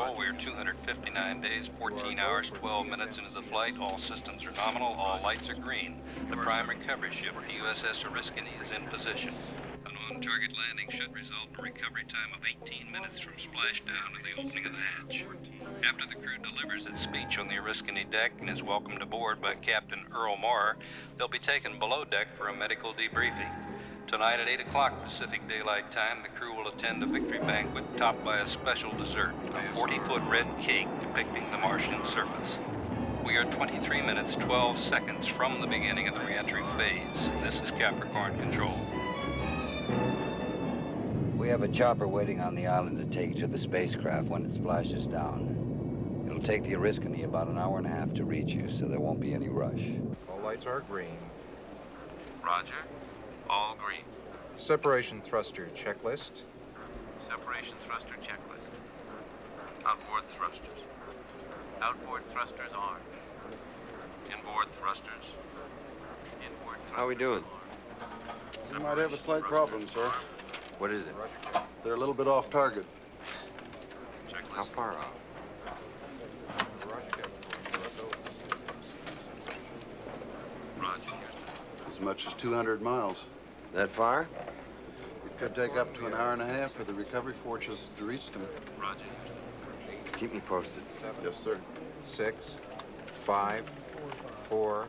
Control. We are 259 days, 14 hours, 12 minutes into the flight. All systems are nominal. All lights are green. The prime recovery ship, the USS Oriskany, is in position. An on-target landing should result in a recovery time of 18 minutes from splashdown and the opening of the hatch. After the crew delivers its speech on the Oriskany deck and is welcomed aboard by Captain Earl Moore, they'll be taken below deck for a medical debriefing. Tonight at 8 o'clock Pacific Daylight Time, the crew will attend a victory banquet topped by a special dessert, a 40-foot red cake depicting the Martian surface. We are 23 minutes 12 seconds from the beginning of the reentry phase. This is Capricorn Control. We have a chopper waiting on the island to take you to the spacecraft when it splashes down. It'll take the Oriskany about an hour and a half to reach you, so there won't be any rush. All lights are green. Roger. All green. Separation thruster checklist. Separation thruster checklist. Outboard thrusters. Outboard thrusters armed. Inboard thrusters. Inboard thrusters. How are we doing? You might have a slight problem, sir. What is it? They're a little bit off target. How far off? As much as 200 miles. That far? It could take up to an hour and a half for the recovery forces to reach them. Roger. Keep me posted. Yes, sir. Six, five, four,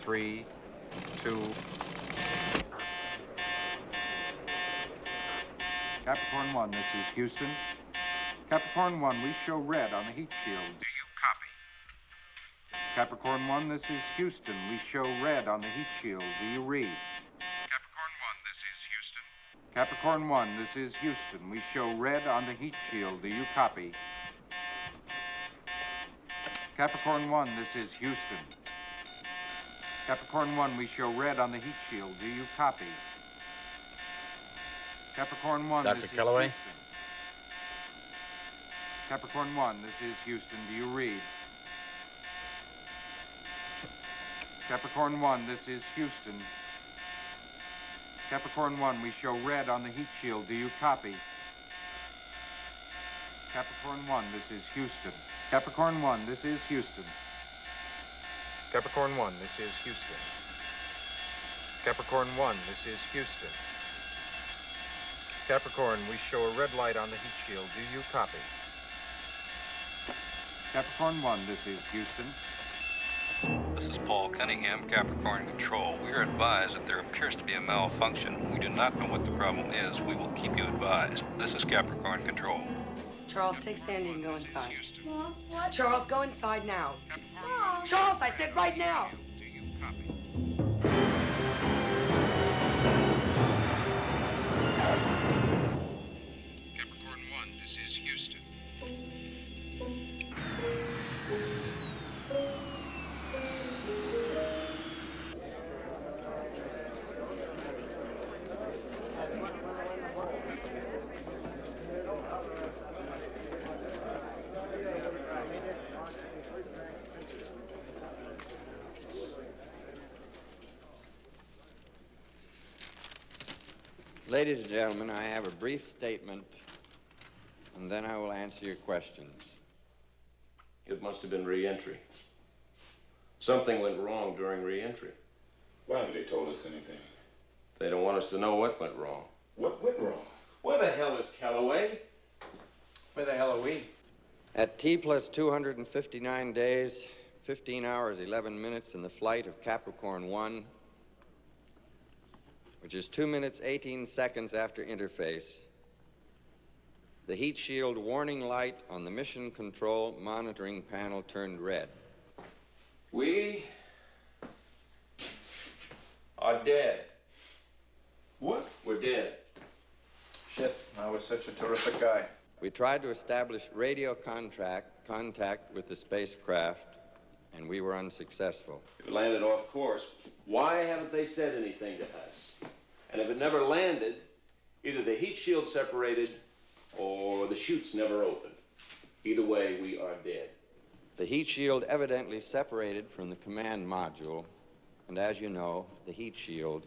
three, two. Capricorn 1, this is Houston. Capricorn 1, we show red on the heat shield. Do you copy? Capricorn 1, this is Houston. We show red on the heat shield. Do you read? Capricorn 1, this is Houston. Capricorn 1, this is Houston. We show red on the heat shield. Do you copy? Capricorn 1, this is Houston. Capricorn 1, we show red on the heat shield. Do you copy? Capricorn 1, Dr. this Kelloway? is Houston. Capricorn 1, this is Houston. Do you read? Capricorn 1, this is Houston. Capricorn 1, we show red on the heat shield. Do you copy? Capricorn 1, this is Houston. Capricorn 1, this is Houston. Capricorn 1, this is Houston. Capricorn 1, this is Houston. Capricorn, we show a red light on the heat shield. Do you copy? Capricorn 1, this is Houston. This is Paul Cunningham, Capricorn Control. We are advised that there appears to be a malfunction. We do not know what the problem is. We will keep you advised. This is Capricorn Control. Charles, take Sandy and go inside. Mom, what? Charles, go inside now. Charles, I said right now. Ladies and gentlemen, I have a brief statement, and then I will answer your questions. It must have been re-entry. Something went wrong during re-entry. Why haven't they told us anything? They don't want us to know what went wrong. What went wrong? Where the hell is Kelloway? Where the hell are we? At T plus 259 days, 15 hours, 11 minutes in the flight of Capricorn 1, which is 2 minutes, 18 seconds after interface, the heat shield warning light on the mission control monitoring panel turned red. We are dead. What? We're dead. Shit, I was such a terrific guy. We tried to establish radio contract, contact with the spacecraft, and we were unsuccessful. It landed off course. Why haven't they said anything to us? And if it never landed, either the heat shield separated or the chutes never opened. Either way, we are dead. The heat shield evidently separated from the command module, and as you know, the heat shield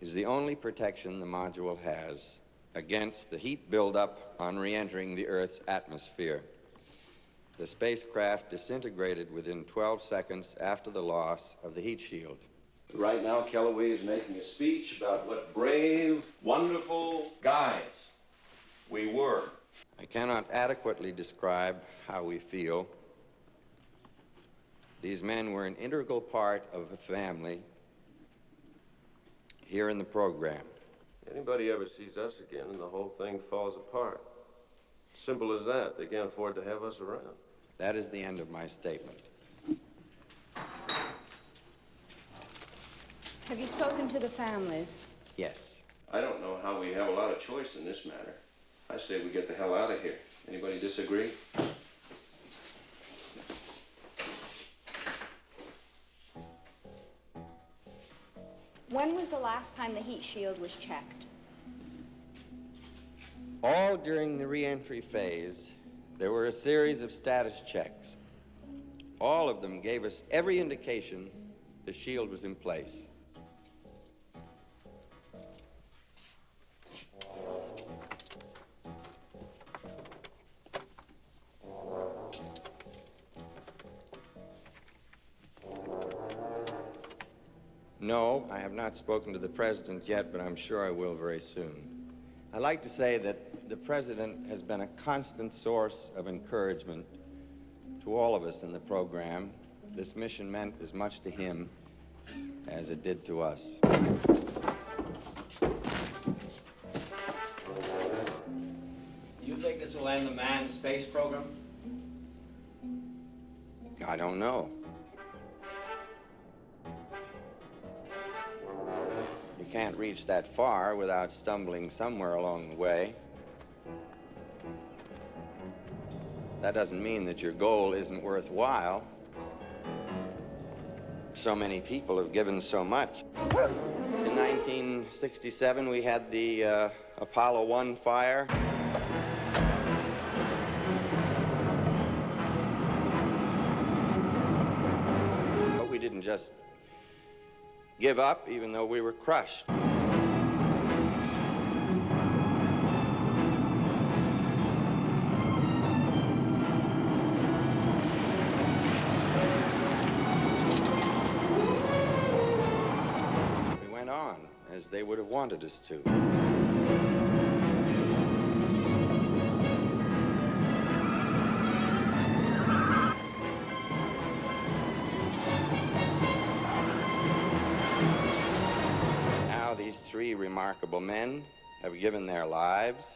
is the only protection the module has against the heat buildup on re-entering the Earth's atmosphere. The spacecraft disintegrated within 12 seconds after the loss of the heat shield. Right now, Kelloway is making a speech about what brave, wonderful guys we were. I cannot adequately describe how we feel. These men were an integral part of a family here in the program. Anybody ever sees us again and the whole thing falls apart. Simple as that. They can't afford to have us around. That is the end of my statement. Have you spoken to the families? Yes. I don't know how we have a lot of choice in this matter. I say we get the hell out of here. Anybody disagree? When was the last time the heat shield was checked? All during the re-entry phase, there were a series of status checks. All of them gave us every indication the shield was in place. No, I have not spoken to the president yet, but I'm sure I will very soon. I'd like to say that the president has been a constant source of encouragement to all of us in the program. This mission meant as much to him as it did to us. You think this will end the manned space program? I don't know. You can't reach that far without stumbling somewhere along the way. That doesn't mean that your goal isn't worthwhile. So many people have given so much. In 1967, we had the uh, Apollo 1 fire. But we didn't just give up, even though we were crushed. As they would have wanted us to. Now, these three remarkable men have given their lives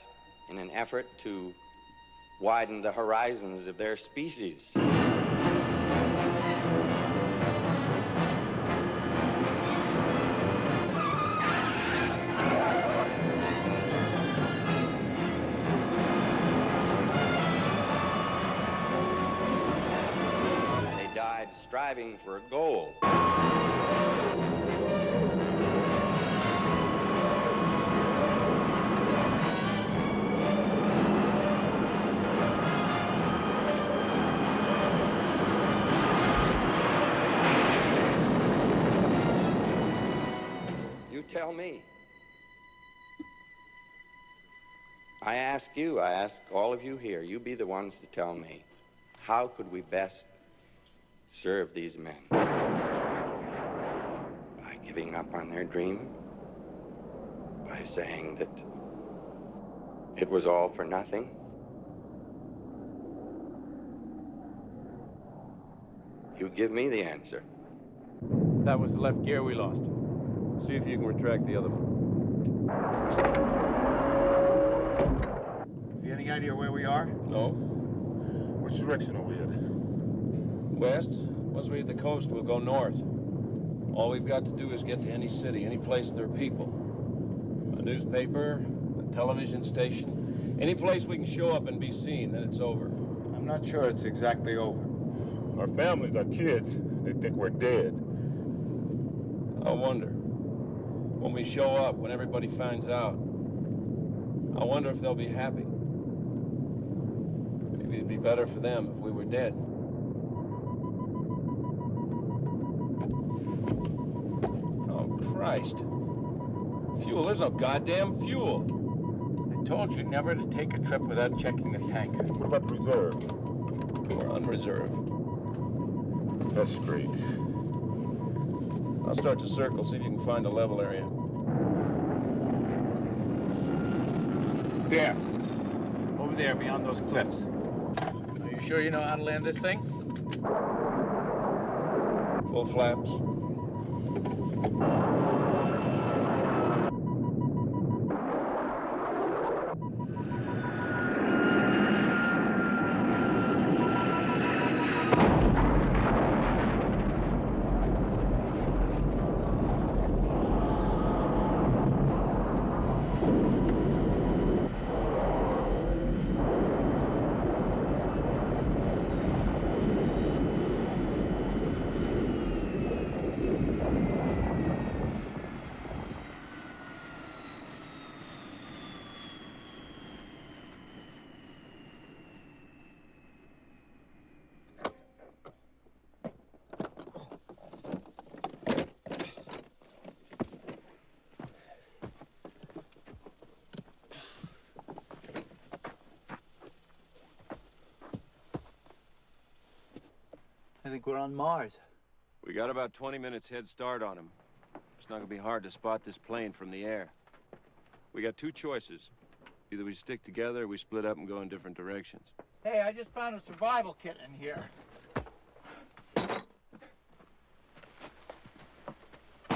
in an effort to widen the horizons of their species. Striving for a goal. You tell me. I ask you, I ask all of you here, you be the ones to tell me. How could we best serve these men? By giving up on their dream? By saying that it was all for nothing? You give me the answer. That was the left gear we lost. See if you can retract the other one. Have you any idea where we are? No. Which direction are we headed? West. Once we hit the coast, we'll go north. All we've got to do is get to any city, any place there are people. A newspaper, a television station, any place we can show up and be seen, then it's over. I'm not sure it's exactly over. Our families, our kids, they think we're dead. I wonder. When we show up, when everybody finds out, I wonder if they'll be happy. Maybe it'd be better for them if we were dead. Christ. Fuel, there's no goddamn fuel. I told you never to take a trip without checking the tank. What about reserve? We're on reserve. That's straight. I'll start to circle, see if you can find a level area. There. Over there, beyond those cliffs. Are you sure you know how to land this thing? Full flaps. Think we're on Mars. We got about 20 minutes head start on him. It's not gonna be hard to spot this plane from the air. We got two choices. Either we stick together or we split up and go in different directions. Hey, I just found a survival kit in here.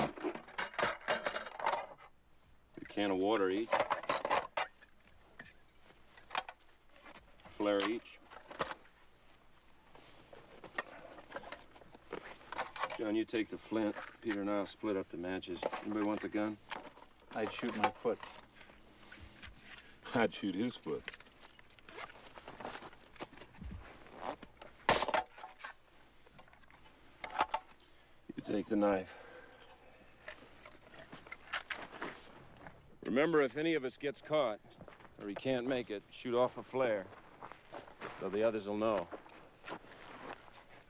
A can of water each. Flare each. John, you take the flint. Peter and I'll split up the matches. Anybody want the gun? I'd shoot my foot. I'd shoot his foot. You take the knife. Remember, if any of us gets caught, or he can't make it, shoot off a flare, so the others will know.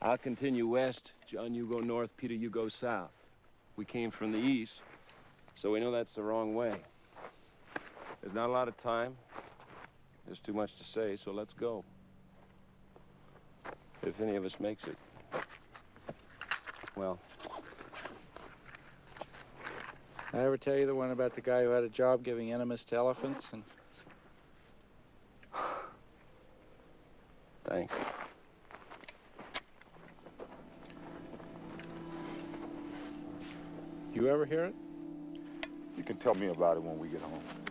I'll continue west. John, you go north. Peter, you go south. We came from the east, so we know that's the wrong way. There's not a lot of time. There's too much to say, so let's go. If any of us makes it. Well, I ever tell you the one about the guy who had a job giving enemas to elephants and thanks. You ever hear it? You can tell me about it when we get home.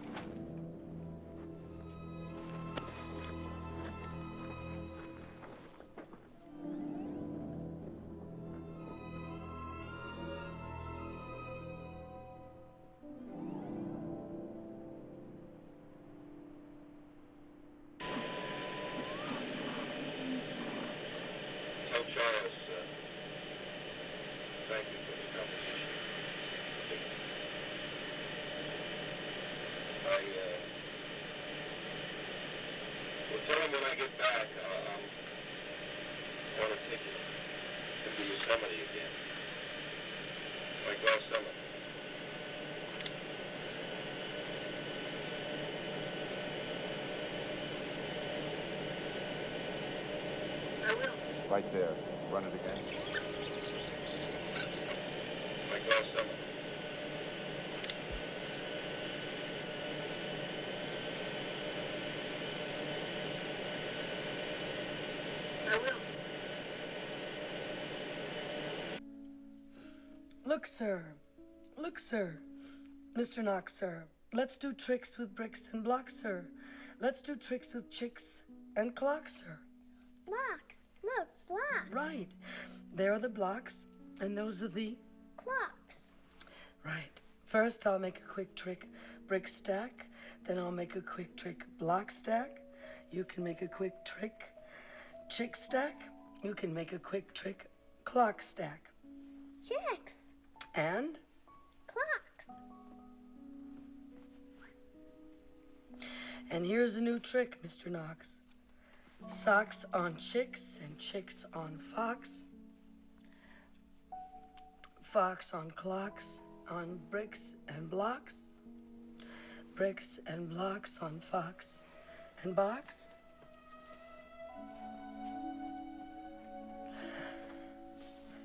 Right there. Run it again. Like last summer. I will. Look, sir. Look, sir. Mr. Knox, sir. Let's do tricks with bricks and blocks, sir. Let's do tricks with chicks and clocks, sir. Blocks. Look, blocks. Right. There are the blocks, and those are the. Clocks. Right. First, I'll make a quick trick brick stack. Then I'll make a quick trick block stack. You can make a quick trick chick stack. You can make a quick trick clock stack. Chicks. And Clocks. And here's a new trick, Mr. Knox. Socks on chicks and chicks on fox. Fox on clocks, on bricks and blocks. bricks and blocks on Fox and Box.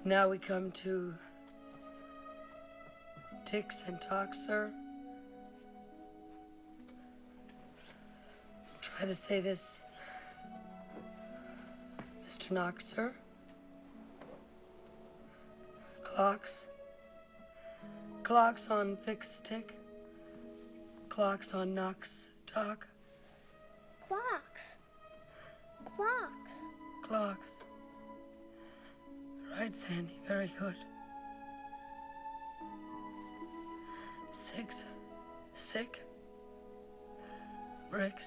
Now we come to Ticks and sir. Try to say this, Mr. Knox, sir. Clocks. Clocks on fixed tick. Clocks on Knox talk. Clocks. Clocks. Clocks. Right, Sandy. Very good. Six. Sick. Bricks.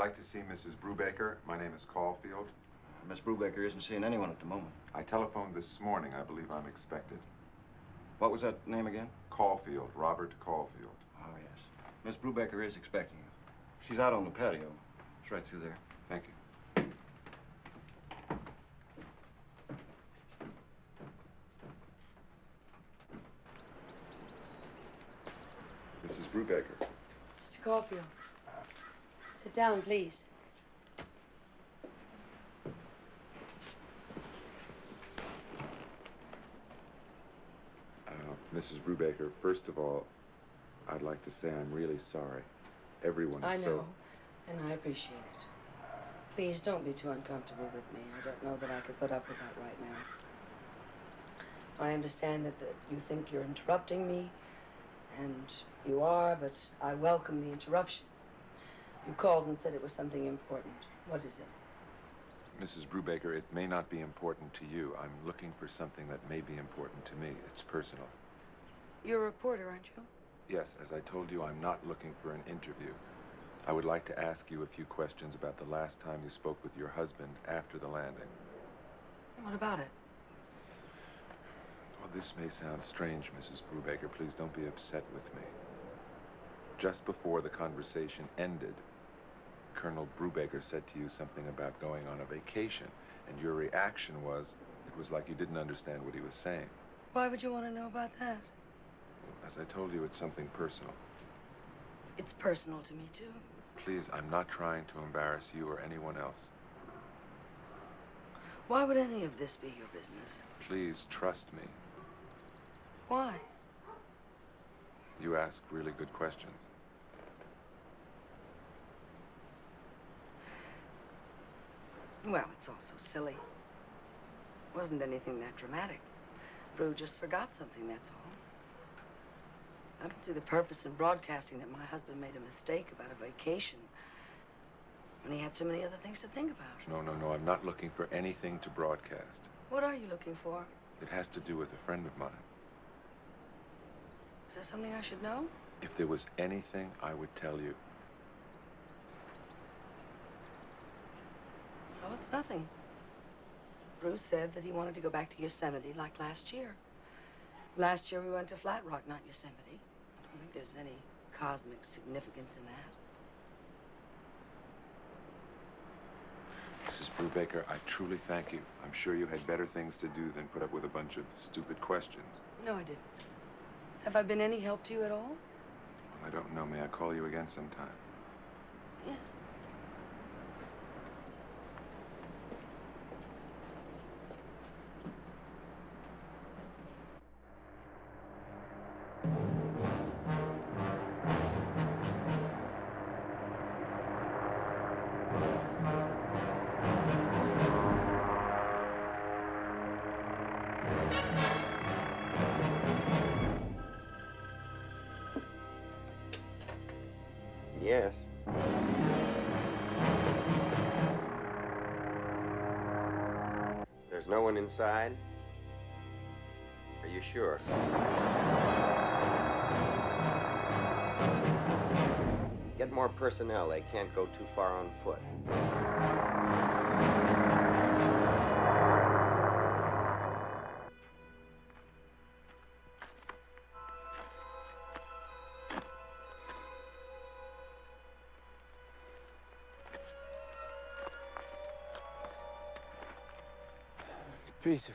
Like to see Mrs. Brubaker. My name is Caulfield. Miss Brubaker isn't seeing anyone at the moment. I telephoned this morning. I believe I'm expected. What was that name again? Caulfield, Robert Caulfield. Oh, yes. Miss Brubaker is expecting you. She's out on the patio. It's right through there. Thank you. Mrs. Brubaker. Mr. Caulfield. Sit down, please. Uh, Mrs. Brubaker, first of all, I'd like to say I'm really sorry. Everyone I know, so... and I appreciate it. Please don't be too uncomfortable with me. I don't know that I could put up with that right now. I understand that, that you think you're interrupting me, and you are, but I welcome the interruption. You called and said it was something important. What is it? Mrs. Brubaker, it may not be important to you. I'm looking for something that may be important to me. It's personal. You're a reporter, aren't you? Yes, as I told you, I'm not looking for an interview. I would like to ask you a few questions about the last time you spoke with your husband after the landing. What about it? Well, this may sound strange, Mrs. Brubaker. Please don't be upset with me. Just before the conversation ended, Colonel Brubaker said to you something about going on a vacation, and your reaction was, it was like you didn't understand what he was saying. Why would you want to know about that? As I told you, it's something personal. It's personal to me, too. Please, I'm not trying to embarrass you or anyone else. Why would any of this be your business? Please trust me. Why? You ask really good questions. Well, it's all so silly. It Wasn't anything that dramatic. Brew just forgot something, that's all. I don't see the purpose in broadcasting that my husband made a mistake about a vacation when he had so many other things to think about. No, no, no, I'm not looking for anything to broadcast. What are you looking for? It has to do with a friend of mine. Is there something I should know? If there was anything, I would tell you. It's nothing. Brew said that he wanted to go back to Yosemite like last year. Last year we went to Flat Rock, not Yosemite. I don't think there's any cosmic significance in that. Mrs. Brubaker, I truly thank you. I'm sure you had better things to do than put up with a bunch of stupid questions. No, I didn't. Have I been any help to you at all? Well, I don't know. May I call you again sometime? Yes. Inside? Are you sure? Get more personnel. They can't go too far on foot. Piece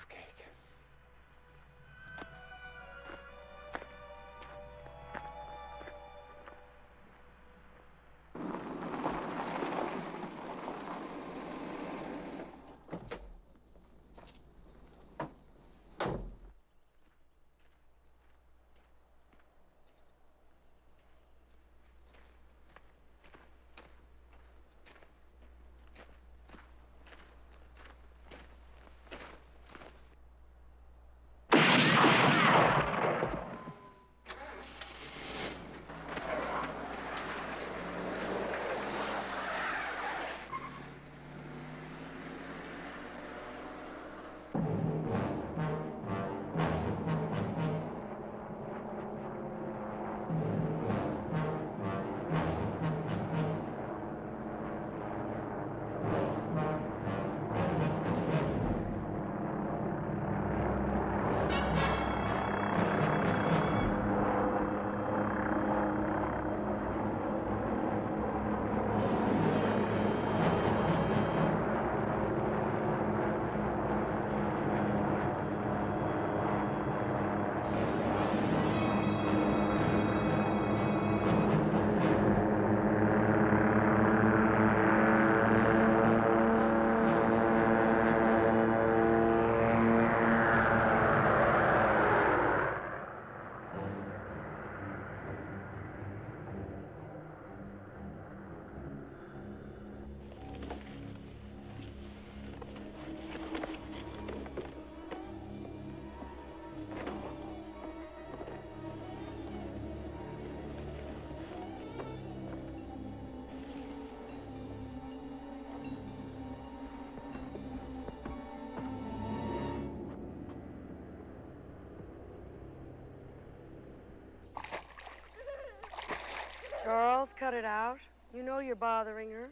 of cut it out. You know you're bothering her.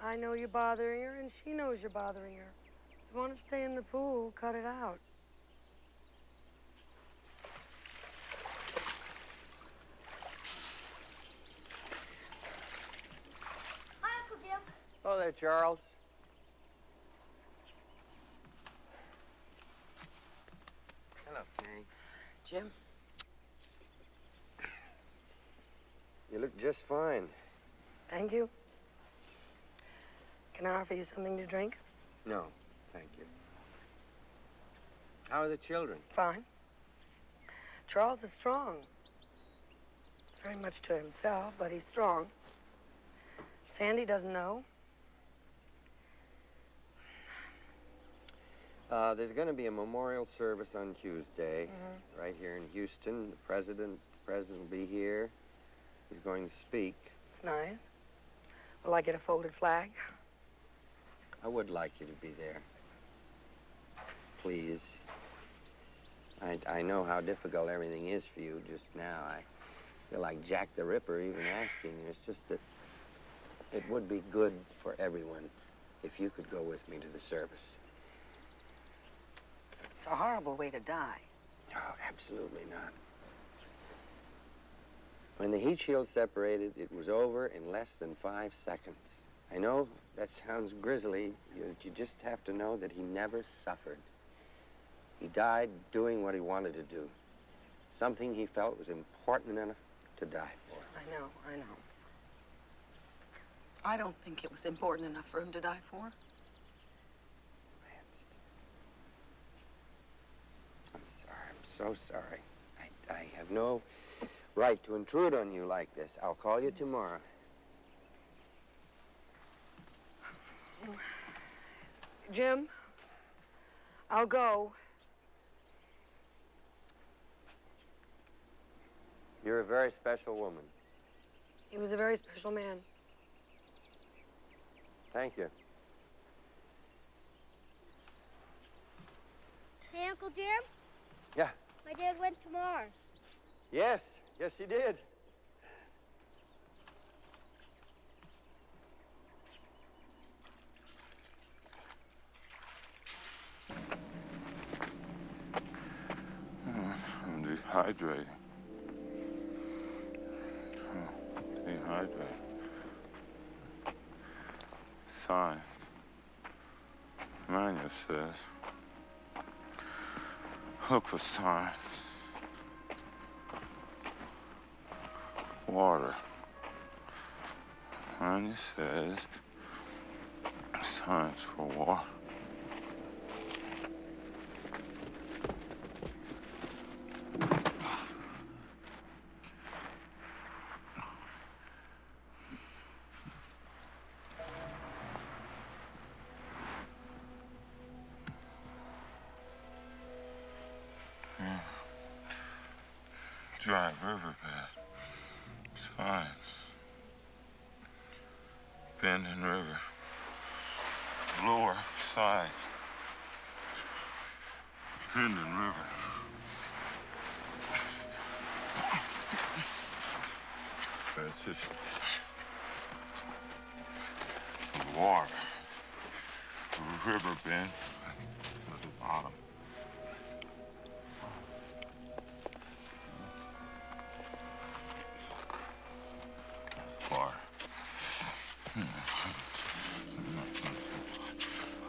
I know you're bothering her, and she knows you're bothering her. If you want to stay in the pool, cut it out. Hi, Uncle Jim. Oh, there, Charles. Hello, Frank. Jim? You look just fine. Thank you. Can I offer you something to drink? No, thank you. How are the children? Fine. Charles is strong. He's very much to himself, but he's strong. Sandy doesn't know. Uh, there's going to be a memorial service on Tuesday, Mhm. right here in Houston. The president, the president will be here. He's going to speak. It's nice. Will I get a folded flag? I would like you to be there. Please. I, I know how difficult everything is for you just now. I feel like Jack the Ripper even asking you. It's just that it would be good for everyone if you could go with me to the service. It's a horrible way to die. No, absolutely not. When the heat shield separated, it was over in less than five seconds. I know that sounds grisly, you, you just have to know that he never suffered. He died doing what he wanted to do. Something he felt was important enough to die for. I know, I know. I don't think it was important enough for him to die for. I'm sorry. I'm so sorry. I, I have no right to intrude on you like this. I'll call you tomorrow. Jim, I'll go. You're a very special woman. He was a very special man. Thank you. Hey, Uncle Jim? Yeah. My dad went to Mars. Yes. Yes, you did. I'm dehydrated. Dehydrated. Sign. Manual says. Look for signs. Water. Manual says. science for water.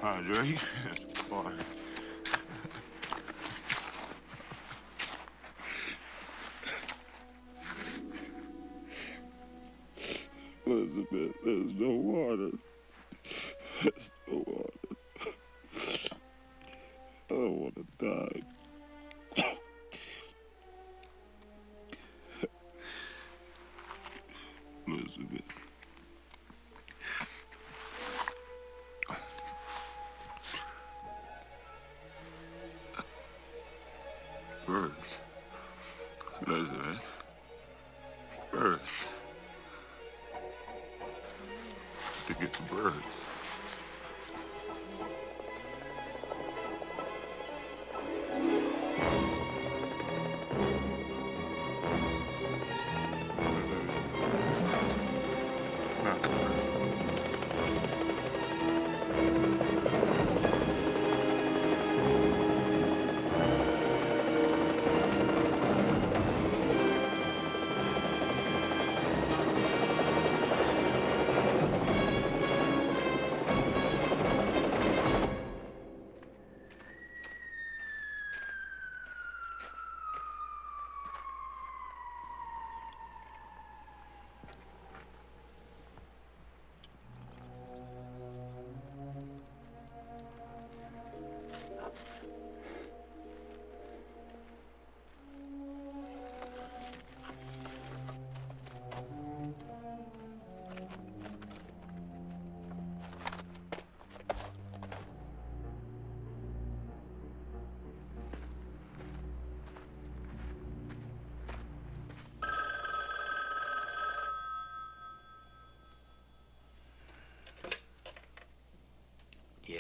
Hydrate. Water.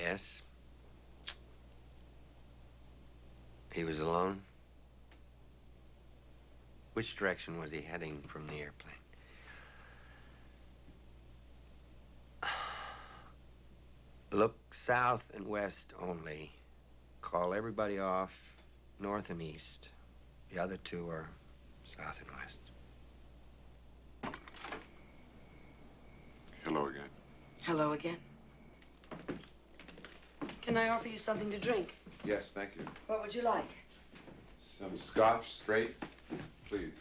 Yes. He was alone? Which direction was he heading from the airplane? Look south and west only. Call everybody off north and east. The other two are south and west. Hello again. Hello again. Can I offer you something to drink? Yes, thank you. What would you like? Some scotch straight, please.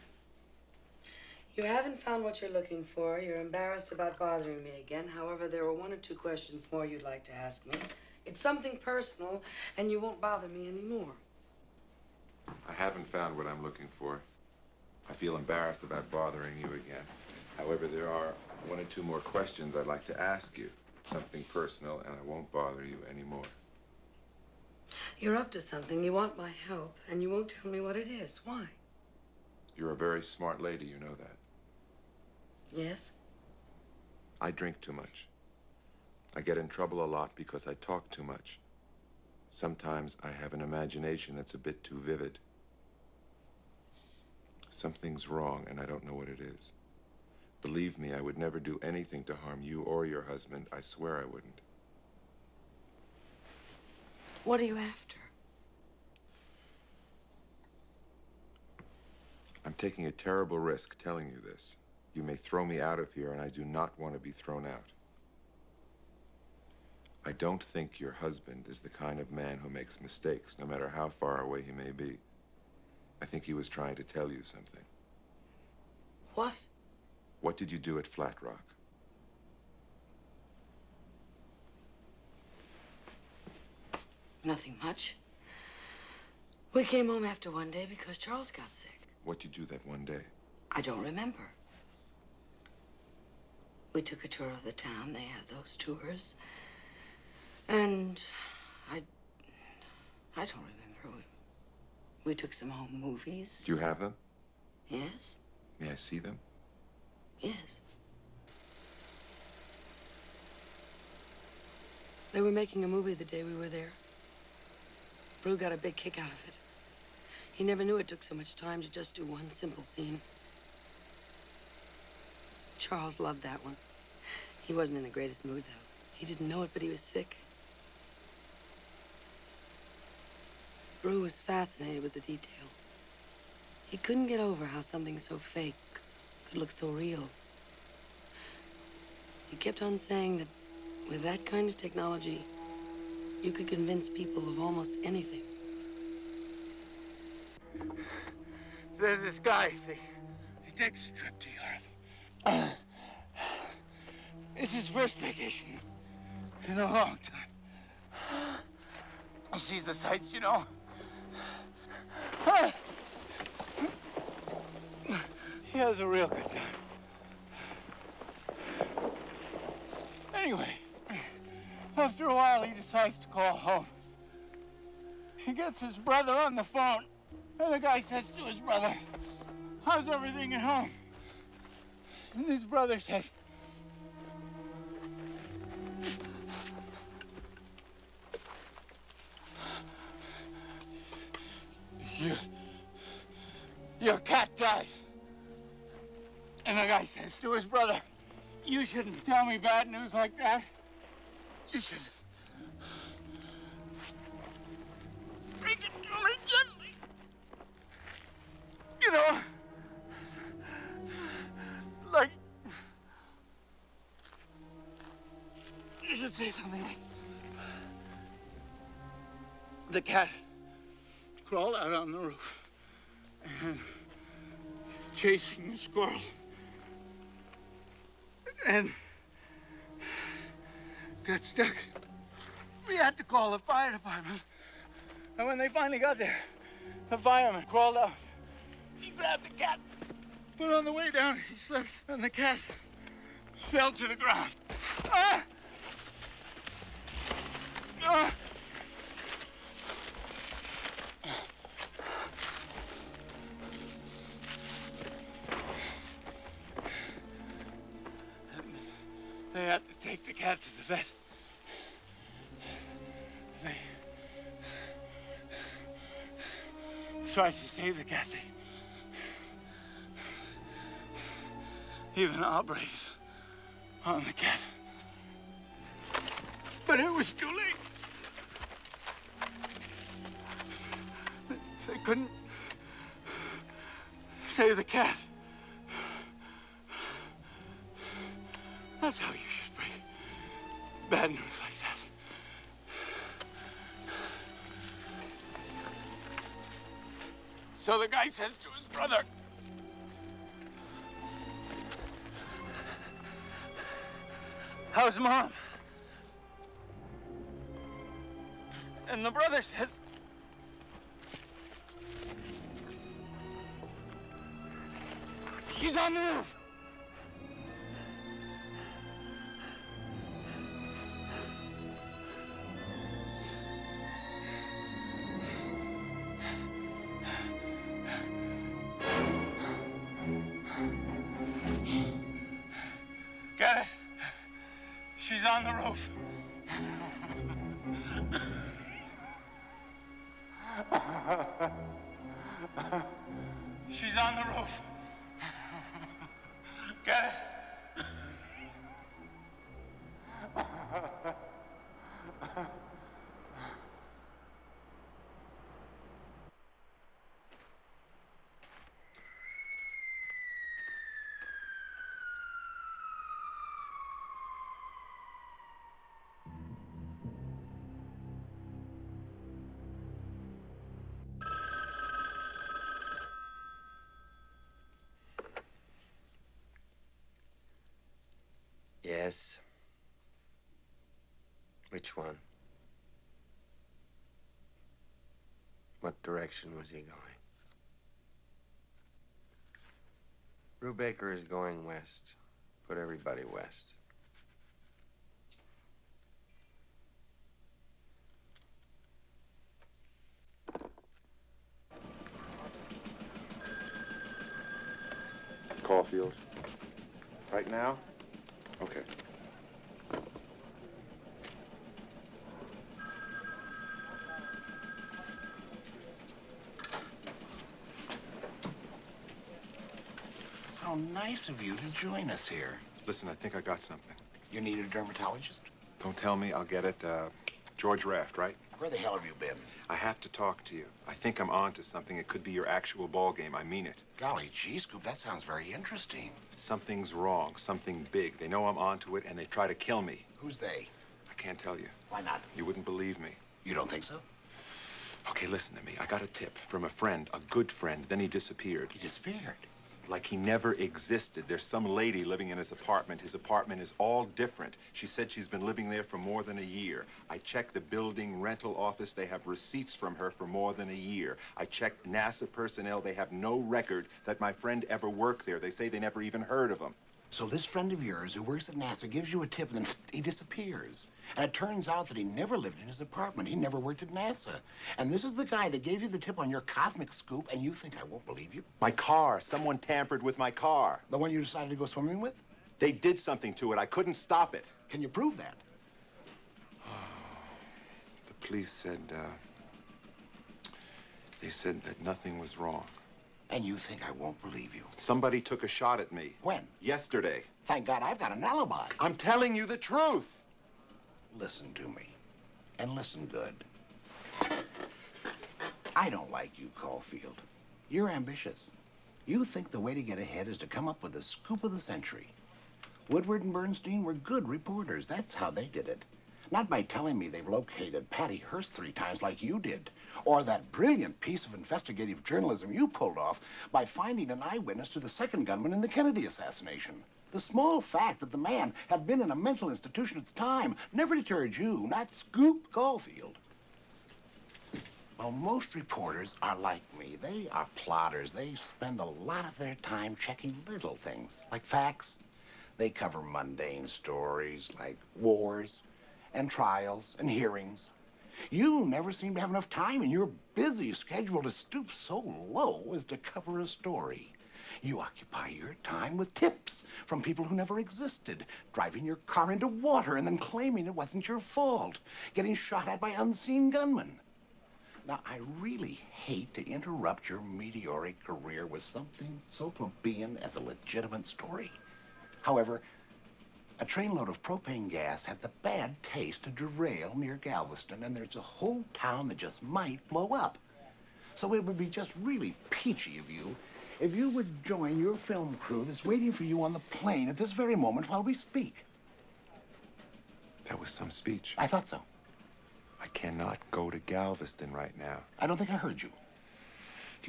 You haven't found what you're looking for. You're embarrassed about bothering me again. However, there are one or two questions more you'd like to ask me. It's something personal, and you won't bother me anymore. I haven't found what I'm looking for. I feel embarrassed about bothering you again. However, there are one or two more questions I'd like to ask you. Something personal, and I won't bother you anymore. You're up to something. You want my help, and you won't tell me what it is. Why? You're a very smart lady, you know that. Yes? I drink too much. I get in trouble a lot because I talk too much. Sometimes I have an imagination that's a bit too vivid. Something's wrong, and I don't know what it is. Believe me, I would never do anything to harm you or your husband. I swear I wouldn't. What are you after? I'm taking a terrible risk telling you this. You may throw me out of here, and I do not want to be thrown out. I don't think your husband is the kind of man who makes mistakes, no matter how far away he may be. I think he was trying to tell you something. What? What did you do at Flat Rock? Nothing much. We came home after one day because Charles got sick. What did you do that one day? I don't remember. We took a tour of the town. They have those tours. And I. I don't remember. We, we took some home movies. Do you have them? Yes? May I see them? Yes. They were making a movie the day we were there. Brew got a big kick out of it. He never knew it took so much time to just do one simple scene. Charles loved that one. He wasn't in the greatest mood, though. He didn't know it, but he was sick. Brew was fascinated with the detail. He couldn't get over how something so fake could look so real. He kept on saying that with that kind of technology, you could convince people of almost anything. There's this guy, see? He takes a trip to Europe. It's his first vacation in a long time. He sees the sights, you know. He has a real good time. Anyway, after a while, he decides to call home. He gets his brother on the phone, and the guy says to his brother, How's everything at home? And his brother says, You, your cat died. And the guy says to his brother, You shouldn't tell me bad news like that. You should. Break it to me gently. You know, like. You should say something. The cat crawled out on the roof and chasing the squirrel. And got stuck. We had to call the fire department. And when they finally got there, the fireman crawled out. He grabbed the cat, but on the way down, he slipped, and the cat fell to the ground. Ah! Ah! They had to take the cat to the vet. Tried to save the cat. They even operated on the cat. But it was too late. They couldn't save the cat. That's how you should bring bad news so the guy says to his brother. How's mom? And the brother says, She's on the roof! Yes. Which one? What direction was he going? Brubaker is going west. Put everybody west. Caulfield. Right now? Okay. How nice of you to join us here. Listen, I think I got something. You need a dermatologist? Don't tell me, I'll get it. Uh, George Raft, right? Where the hell have you been? I have to talk to you. I think I'm on to something. It could be your actual ball game. I mean it. Golly gee, Scoop, that sounds very interesting. Something's wrong, something big. They know I'm onto it, and they try to kill me. Who's they? I can't tell you. Why not? You wouldn't believe me. You don't think so? Okay, listen to me. I got a tip from a friend, a good friend. Then he disappeared. He disappeared? Like he never existed. There's some lady living in his apartment. His apartment is all different. She said she's been living there for more than a year. I checked the building rental office. They have receipts from her for more than a year. I checked NASA personnel. They have no record that my friend ever worked there. They say they never even heard of him. So this friend of yours who works at NASA gives you a tip and then he disappears. And it turns out that he never lived in his apartment. He never worked at NASA. And this is the guy that gave you the tip on your cosmic scoop and you think I won't believe you? My car. Someone tampered with my car. The one you decided to go swimming with? They did something to it. I couldn't stop it. Can you prove that? The police said, uh, they said that nothing was wrong. And you think I won't believe you? Somebody took a shot at me. When? Yesterday. Thank God I've got an alibi. I'm telling you the truth. Listen to me. And listen good. I don't like you, Caulfield. You're ambitious. You think the way to get ahead is to come up with the scoop of the century. Woodward and Bernstein were good reporters. That's how they did it. Not by telling me they've located Patty Hearst three times like you did, or that brilliant piece of investigative journalism you pulled off by finding an eyewitness to the second gunman in the Kennedy assassination. The small fact that the man had been in a mental institution at the time never deterred you, not Scoop Caulfield. Well, most reporters are like me. They are plotters. They spend a lot of their time checking little things, like facts. They cover mundane stories like wars and trials and hearings. You never seem to have enough time in your busy schedule to stoop so low as to cover a story. You occupy your time with tips from people who never existed, driving your car into water and then claiming it wasn't your fault, getting shot at by unseen gunmen. Now, I really hate to interrupt your meteoric career with something so plebeian as a legitimate story. However, a trainload of propane gas had the bad taste to derail near Galveston, and there's a whole town that just might blow up. So it would be just really peachy of you if you would join your film crew that's waiting for you on the plane at this very moment while we speak. That was some speech. I thought so. I cannot go to Galveston right now. I don't think I heard you.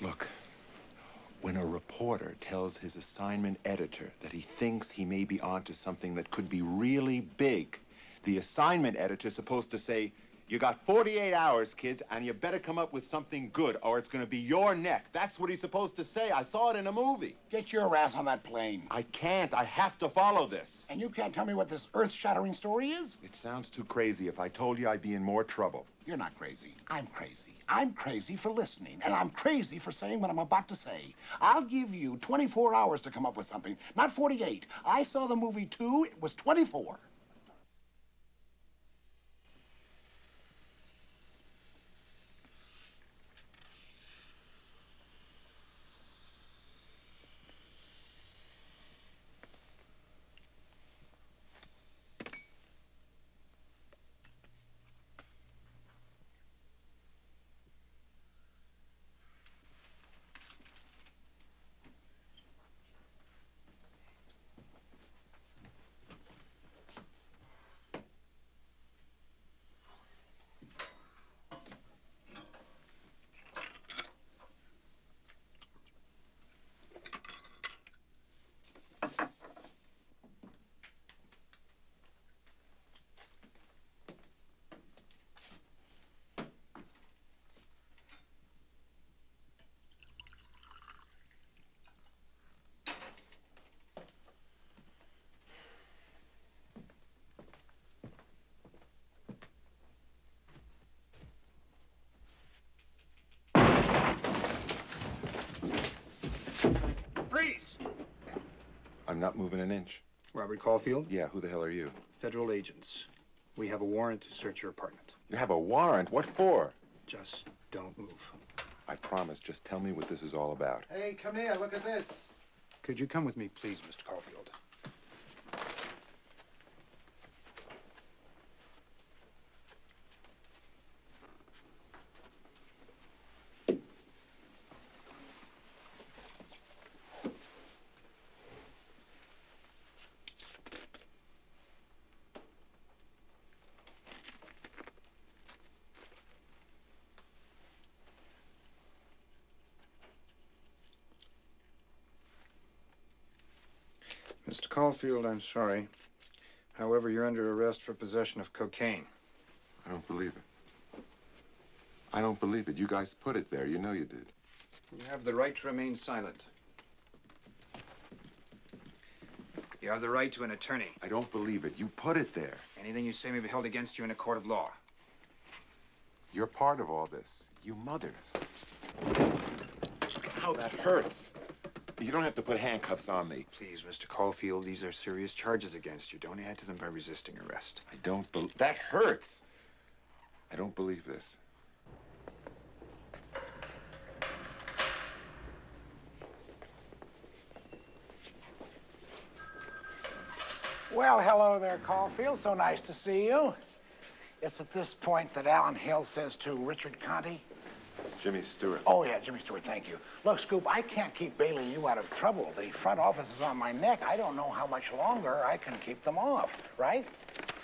Look, When a reporter tells his assignment editor that he thinks he may be onto something that could be really big, the assignment editor's supposed to say, you got 48 hours, kids, and you better come up with something good, or it's gonna be your neck. That's what he's supposed to say. I saw it in a movie. Get your ass on that plane. I can't. I have to follow this. And you can't tell me what this earth-shattering story is? It sounds too crazy. If I told you, I'd be in more trouble. You're not crazy. I'm crazy. I'm crazy for listening, and I'm crazy for saying what I'm about to say. I'll give you 24 hours to come up with something, not 48. I saw the movie too. It was 24. Freeze! I'm not moving an inch. Robert Caulfield, Yeah, who the hell are you? federal agents. We have a warrant to search your apartment. You have a warrant? What for? Just don't move. I promise. Just tell me what this is all about. Hey, come here. Look at this. Could you come with me, please, Mr. Caulfield? Mr. Caulfield, I'm sorry. However, you're under arrest for possession of cocaine. I don't believe it. I don't believe it. You guys put it there. You know you did. You have the right to remain silent. You have the right to an attorney. I don't believe it. You put it there. Anything you say may be held against you in a court of law. You're part of all this. You mothers. How that hurts. You don't have to put handcuffs on me. Please, Mr. Caulfield, these are serious charges against you. Don't add to them by resisting arrest. I don't believe. That hurts. I don't believe this. Well, hello there, Caulfield. So nice to see you. It's at this point that Alan Hill says to Richard Conte, Jimmy Stewart. Oh, yeah, Jimmy Stewart, thank you. Look, Scoop, I can't keep bailing you out of trouble. The front office is on my neck. I don't know how much longer I can keep them off, right?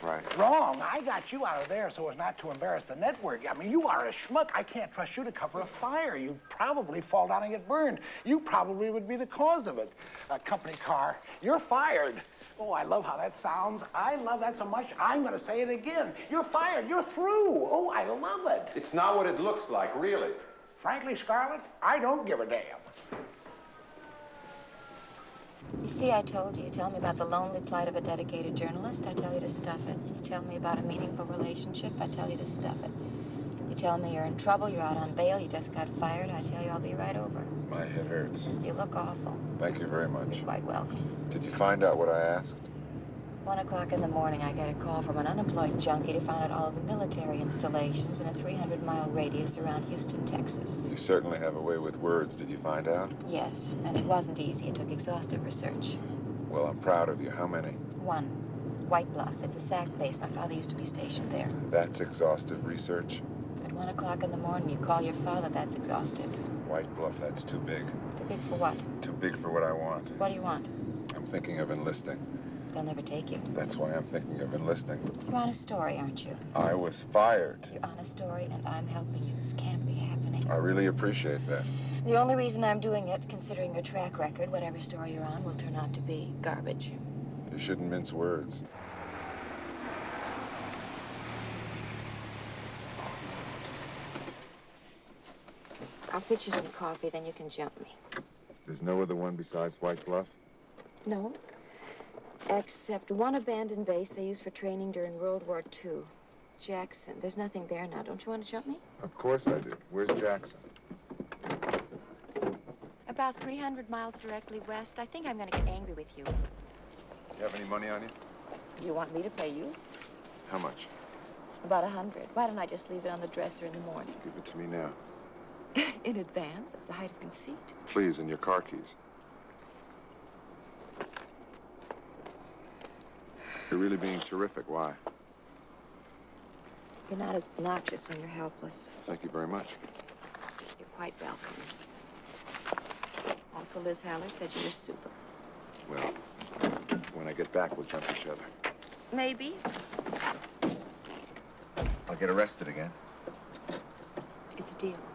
Right. Wrong. I got you out of there so as not to embarrass the network. I mean, you are a schmuck. I can't trust you to cover a fire. You'd probably fall down and get burned. You probably would be the cause of it. A company car. You're fired. Oh, I love how that sounds. I love that so much, I'm going to say it again. You're fired. You're through. Oh, I love it. It's not what it looks like, really. Frankly, Scarlett, I don't give a damn. You see, I told you. You tell me about the lonely plight of a dedicated journalist, I tell you to stuff it. You tell me about a meaningful relationship, I tell you to stuff it. You tell me you're in trouble, you're out on bail, you just got fired, I tell you I'll be right over. My head hurts. You look awful. Thank you very much. You're quite welcome. Did you find out what I asked? One o'clock in the morning, I get a call from an unemployed junkie to find out all of the military installations in a 300 mile radius around Houston, Texas. You certainly have a way with words. Did you find out? Yes, and it wasn't easy. It took exhaustive research. Well, I'm proud of you. How many? One, White Bluff. It's a SAC base. My father used to be stationed there. That's exhaustive research. At one o'clock in the morning, you call your father. That's exhaustive. White Bluff, that's too big. Too big for what? Too big for what I want. What do you want? I'm thinking of enlisting. They'll never take you. That's why I'm thinking of enlisting. You're on a story, aren't you? I was fired. You're on a story, and I'm helping you. This can't be happening. I really appreciate that. The only reason I'm doing it, considering your track record, whatever story you're on, will turn out to be garbage. You shouldn't mince words. I'll fix you some coffee, then you can jump me. There's no other one besides White Bluff? No. Except one abandoned base they used for training during World War II. Jackson. There's nothing there now. Don't you want to jump me? Of course I do. Where's Jackson? About 300 miles directly west. I think I'm going to get angry with you. You have any money on you? You want me to pay you? How much? About a hundred. Why don't I just leave it on the dresser in the morning? Give it to me now. in advance? That's the height of conceit. Please, and your car keys. You're really being terrific. Why? You're not obnoxious when you're helpless. Thank you very much. You're quite welcome. Also, Liz Haller said you were super. Well, when I get back, we'll jump each other. Maybe. I'll get arrested again. It's a deal.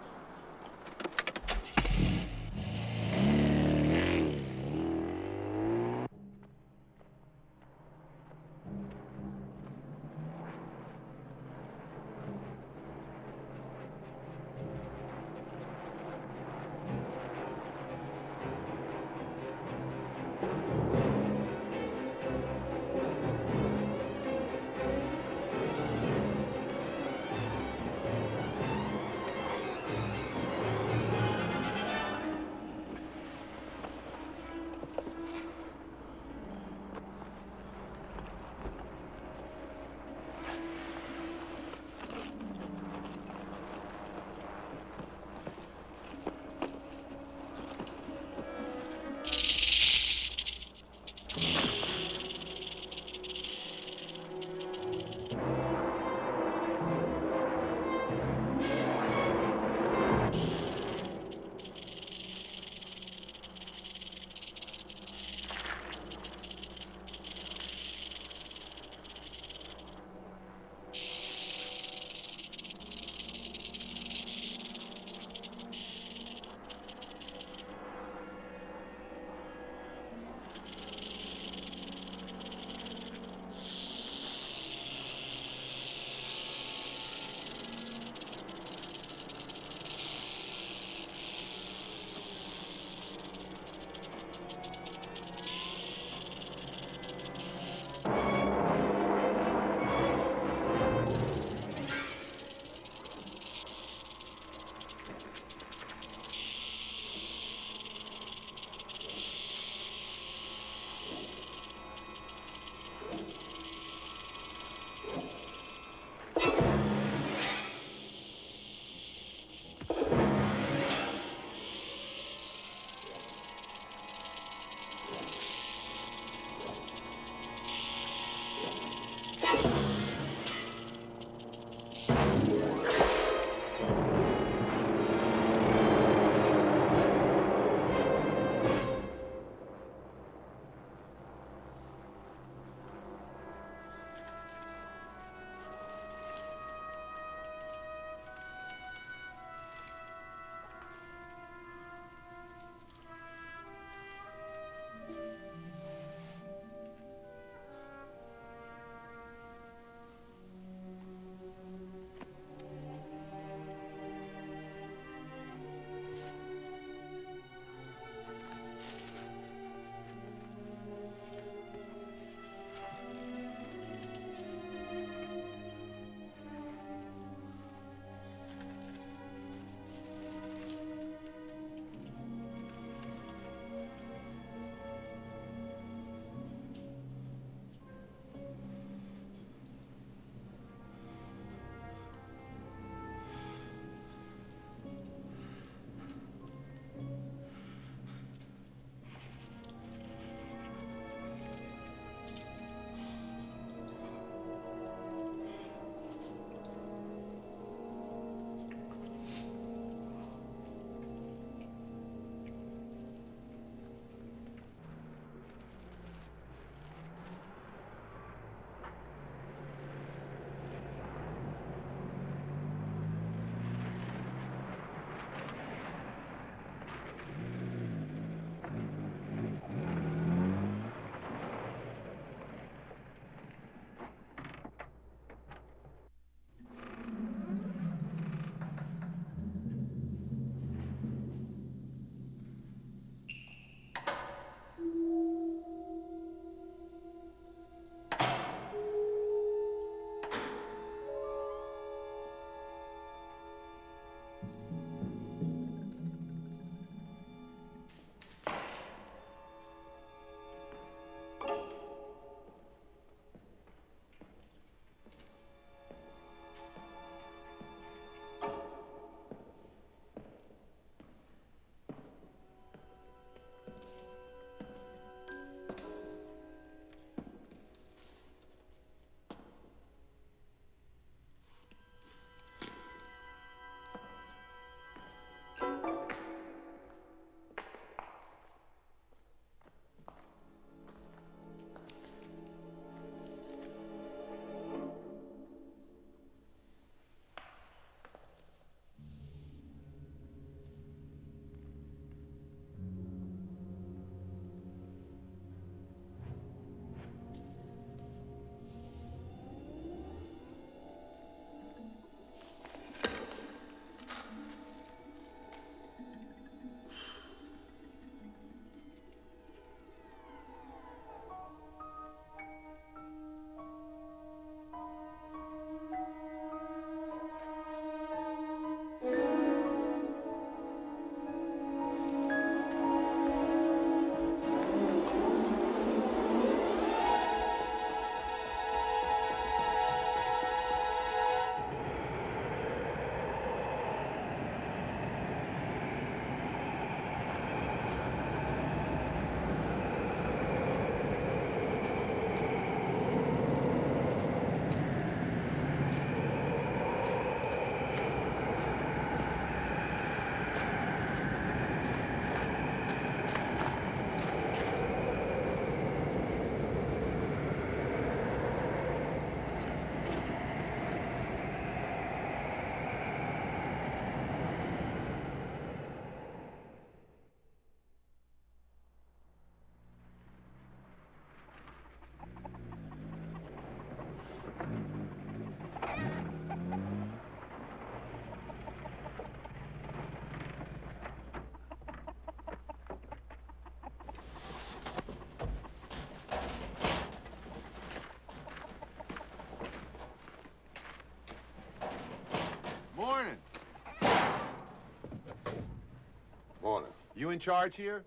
You in charge here?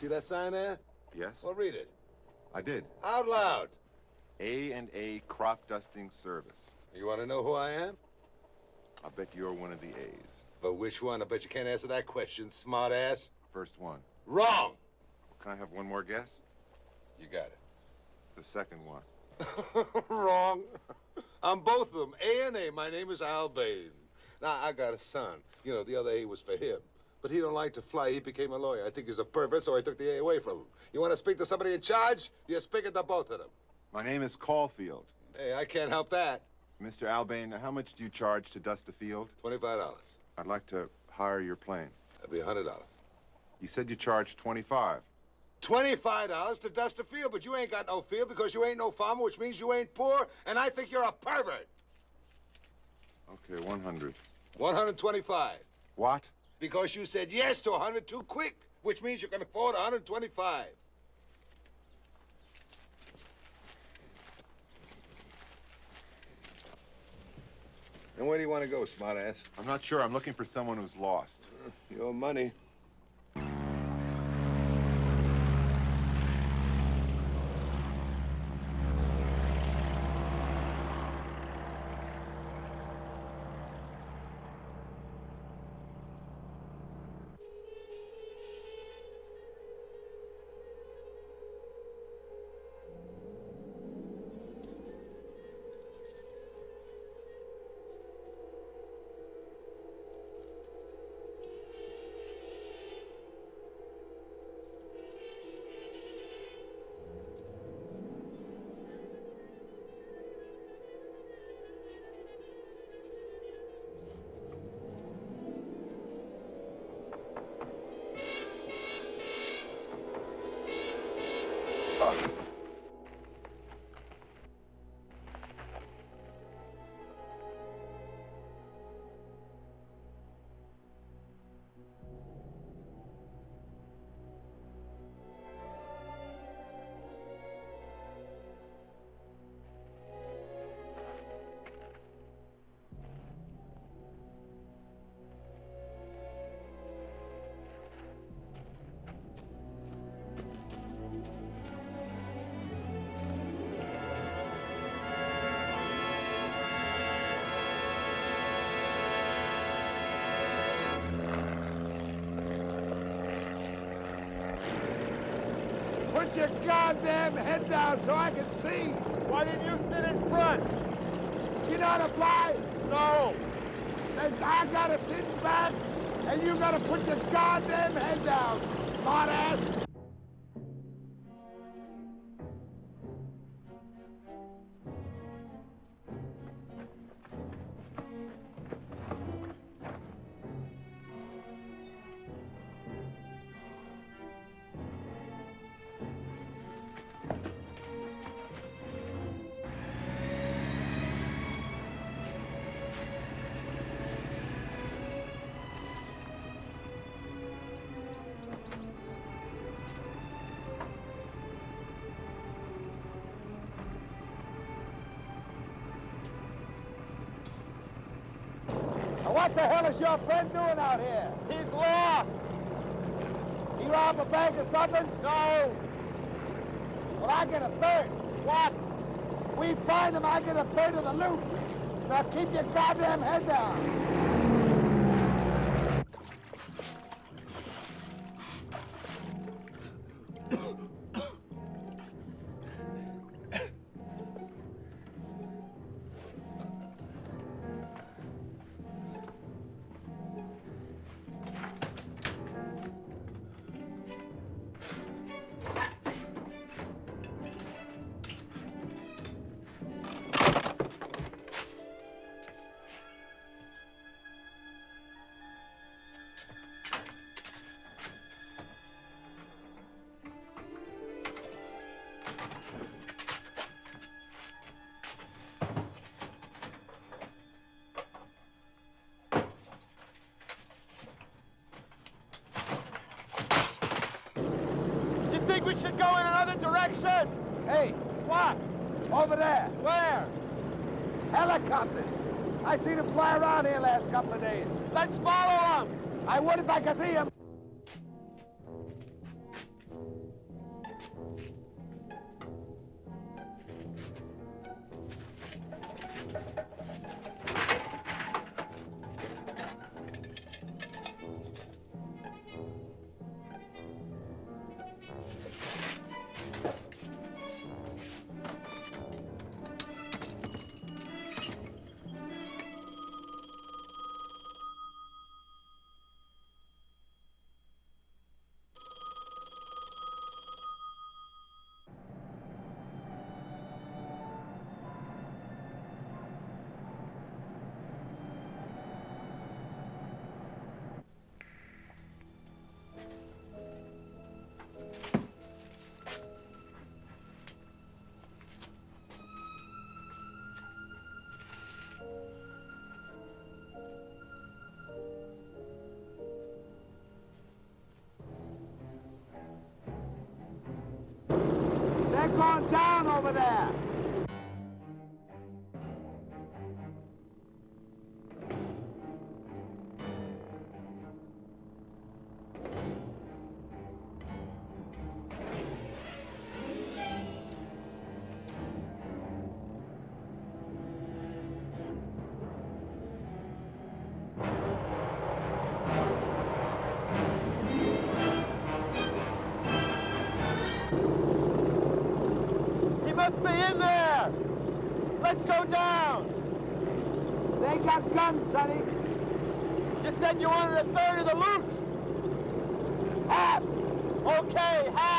See that sign there? Yes. Well, read it. I did. Out loud. A and A Crop Dusting Service. You want to know who I am? I bet you're one of the A's. But which one? I bet you can't answer that question, smart ass. First one. Wrong. Can I have one more guess? You got it. The second one. Wrong. I'm both of them. A and A. My name is Albain. Now, I got a son. You know, the other A was for him. But he don't like to fly. He became a lawyer. I think he's a pervert, so I took the A away from him. You want to speak to somebody in charge? You speak it to both of them. My name is Caulfield. Hey, I can't help that. Mr. Albain, how much do you charge to dust the field? Twenty-five dollars. I'd like to hire your plane. That'd be a hundred dollars. You said you charged 25. Twenty-five dollars to dust a field, but you ain't got no field because you ain't no farmer, which means you ain't poor, and I think you're a pervert. Okay, 100. One hundred twenty-five. What? Because you said yes to a hundred too quick, which means you can afford a hundred twenty-five. And where do you want to go, smartass? I'm not sure. I'm looking for someone who's lost. Your money. Goddamn head down so I can see. Why didn't you sit in front? You know how to fly? No. Then I gotta sit back, and you gotta put your goddamn head down, smart ass. Your friend doing out here? He's lost. He robbed a bank or something? No. Well, I get a third. What? We find him, I get a third of the loot. Now keep your goddamn head down. I seen them fly around here last couple of days. Let's follow them. I would if I could see him. Let's go down. They got guns, Sonny. You said you wanted a third of the loot. Half. Okay, half.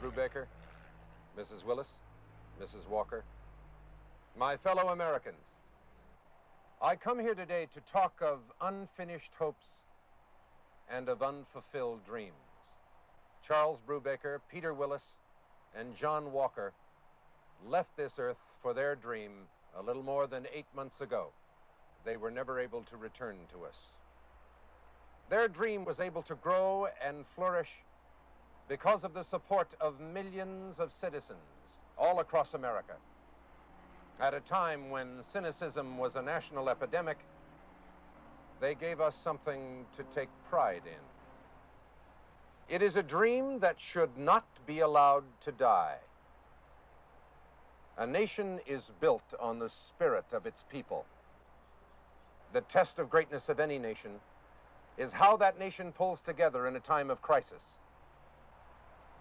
Brubaker, Mrs. Willis, Mrs. Walker, my fellow Americans, I come here today to talk of unfinished hopes and of unfulfilled dreams. Charles Brubaker, Peter Willis, and John Walker left this earth for their dream a little more than eight months ago. They were never able to return to us. Their dream was able to grow and flourish because of the support of millions of citizens all across America. At a time when cynicism was a national epidemic, they gave us something to take pride in. It is a dream that should not be allowed to die. A nation is built on the spirit of its people. The test of greatness of any nation is how that nation pulls together in a time of crisis.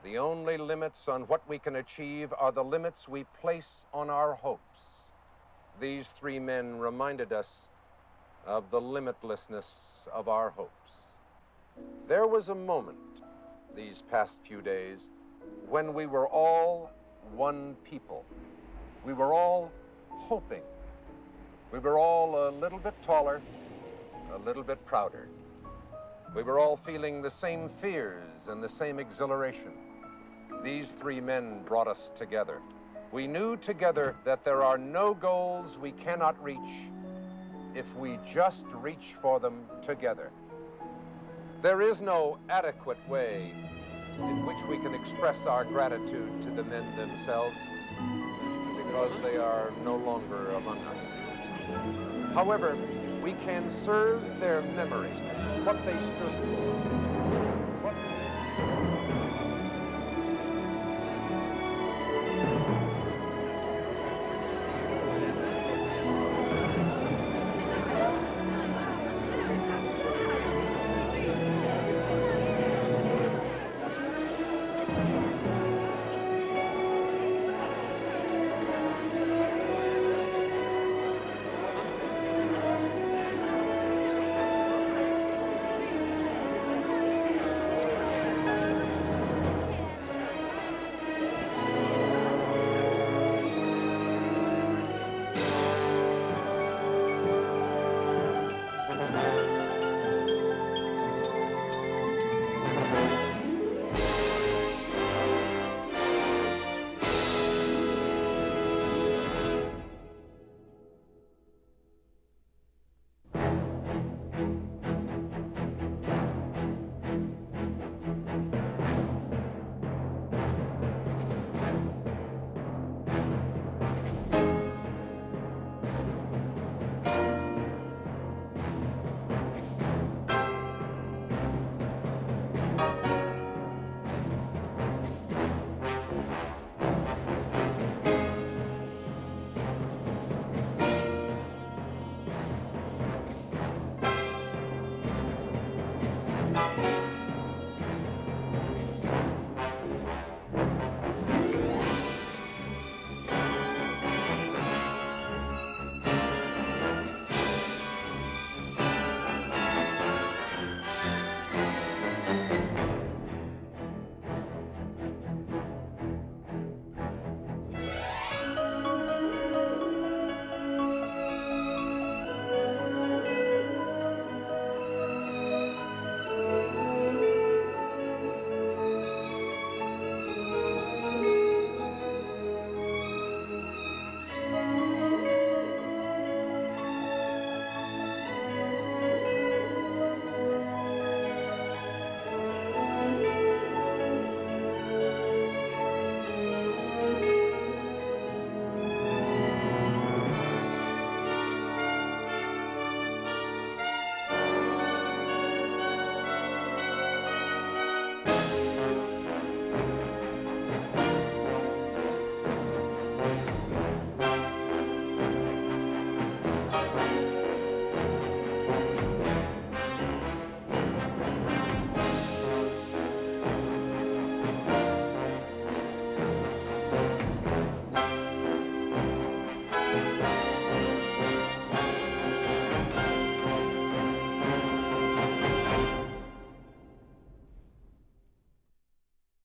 The only limits on what we can achieve are the limits we place on our hopes. These three men reminded us of the limitlessness of our hopes. There was a moment these past few days when we were all one people. We were all hoping. We were all a little bit taller, a little bit prouder. We were all feeling the same fears and the same exhilaration. These three men brought us together. We knew together that there are no goals we cannot reach if we just reach for them together. There is no adequate way in which we can express our gratitude to the men themselves because they are no longer among us. However, we can serve their memory, what they stood for,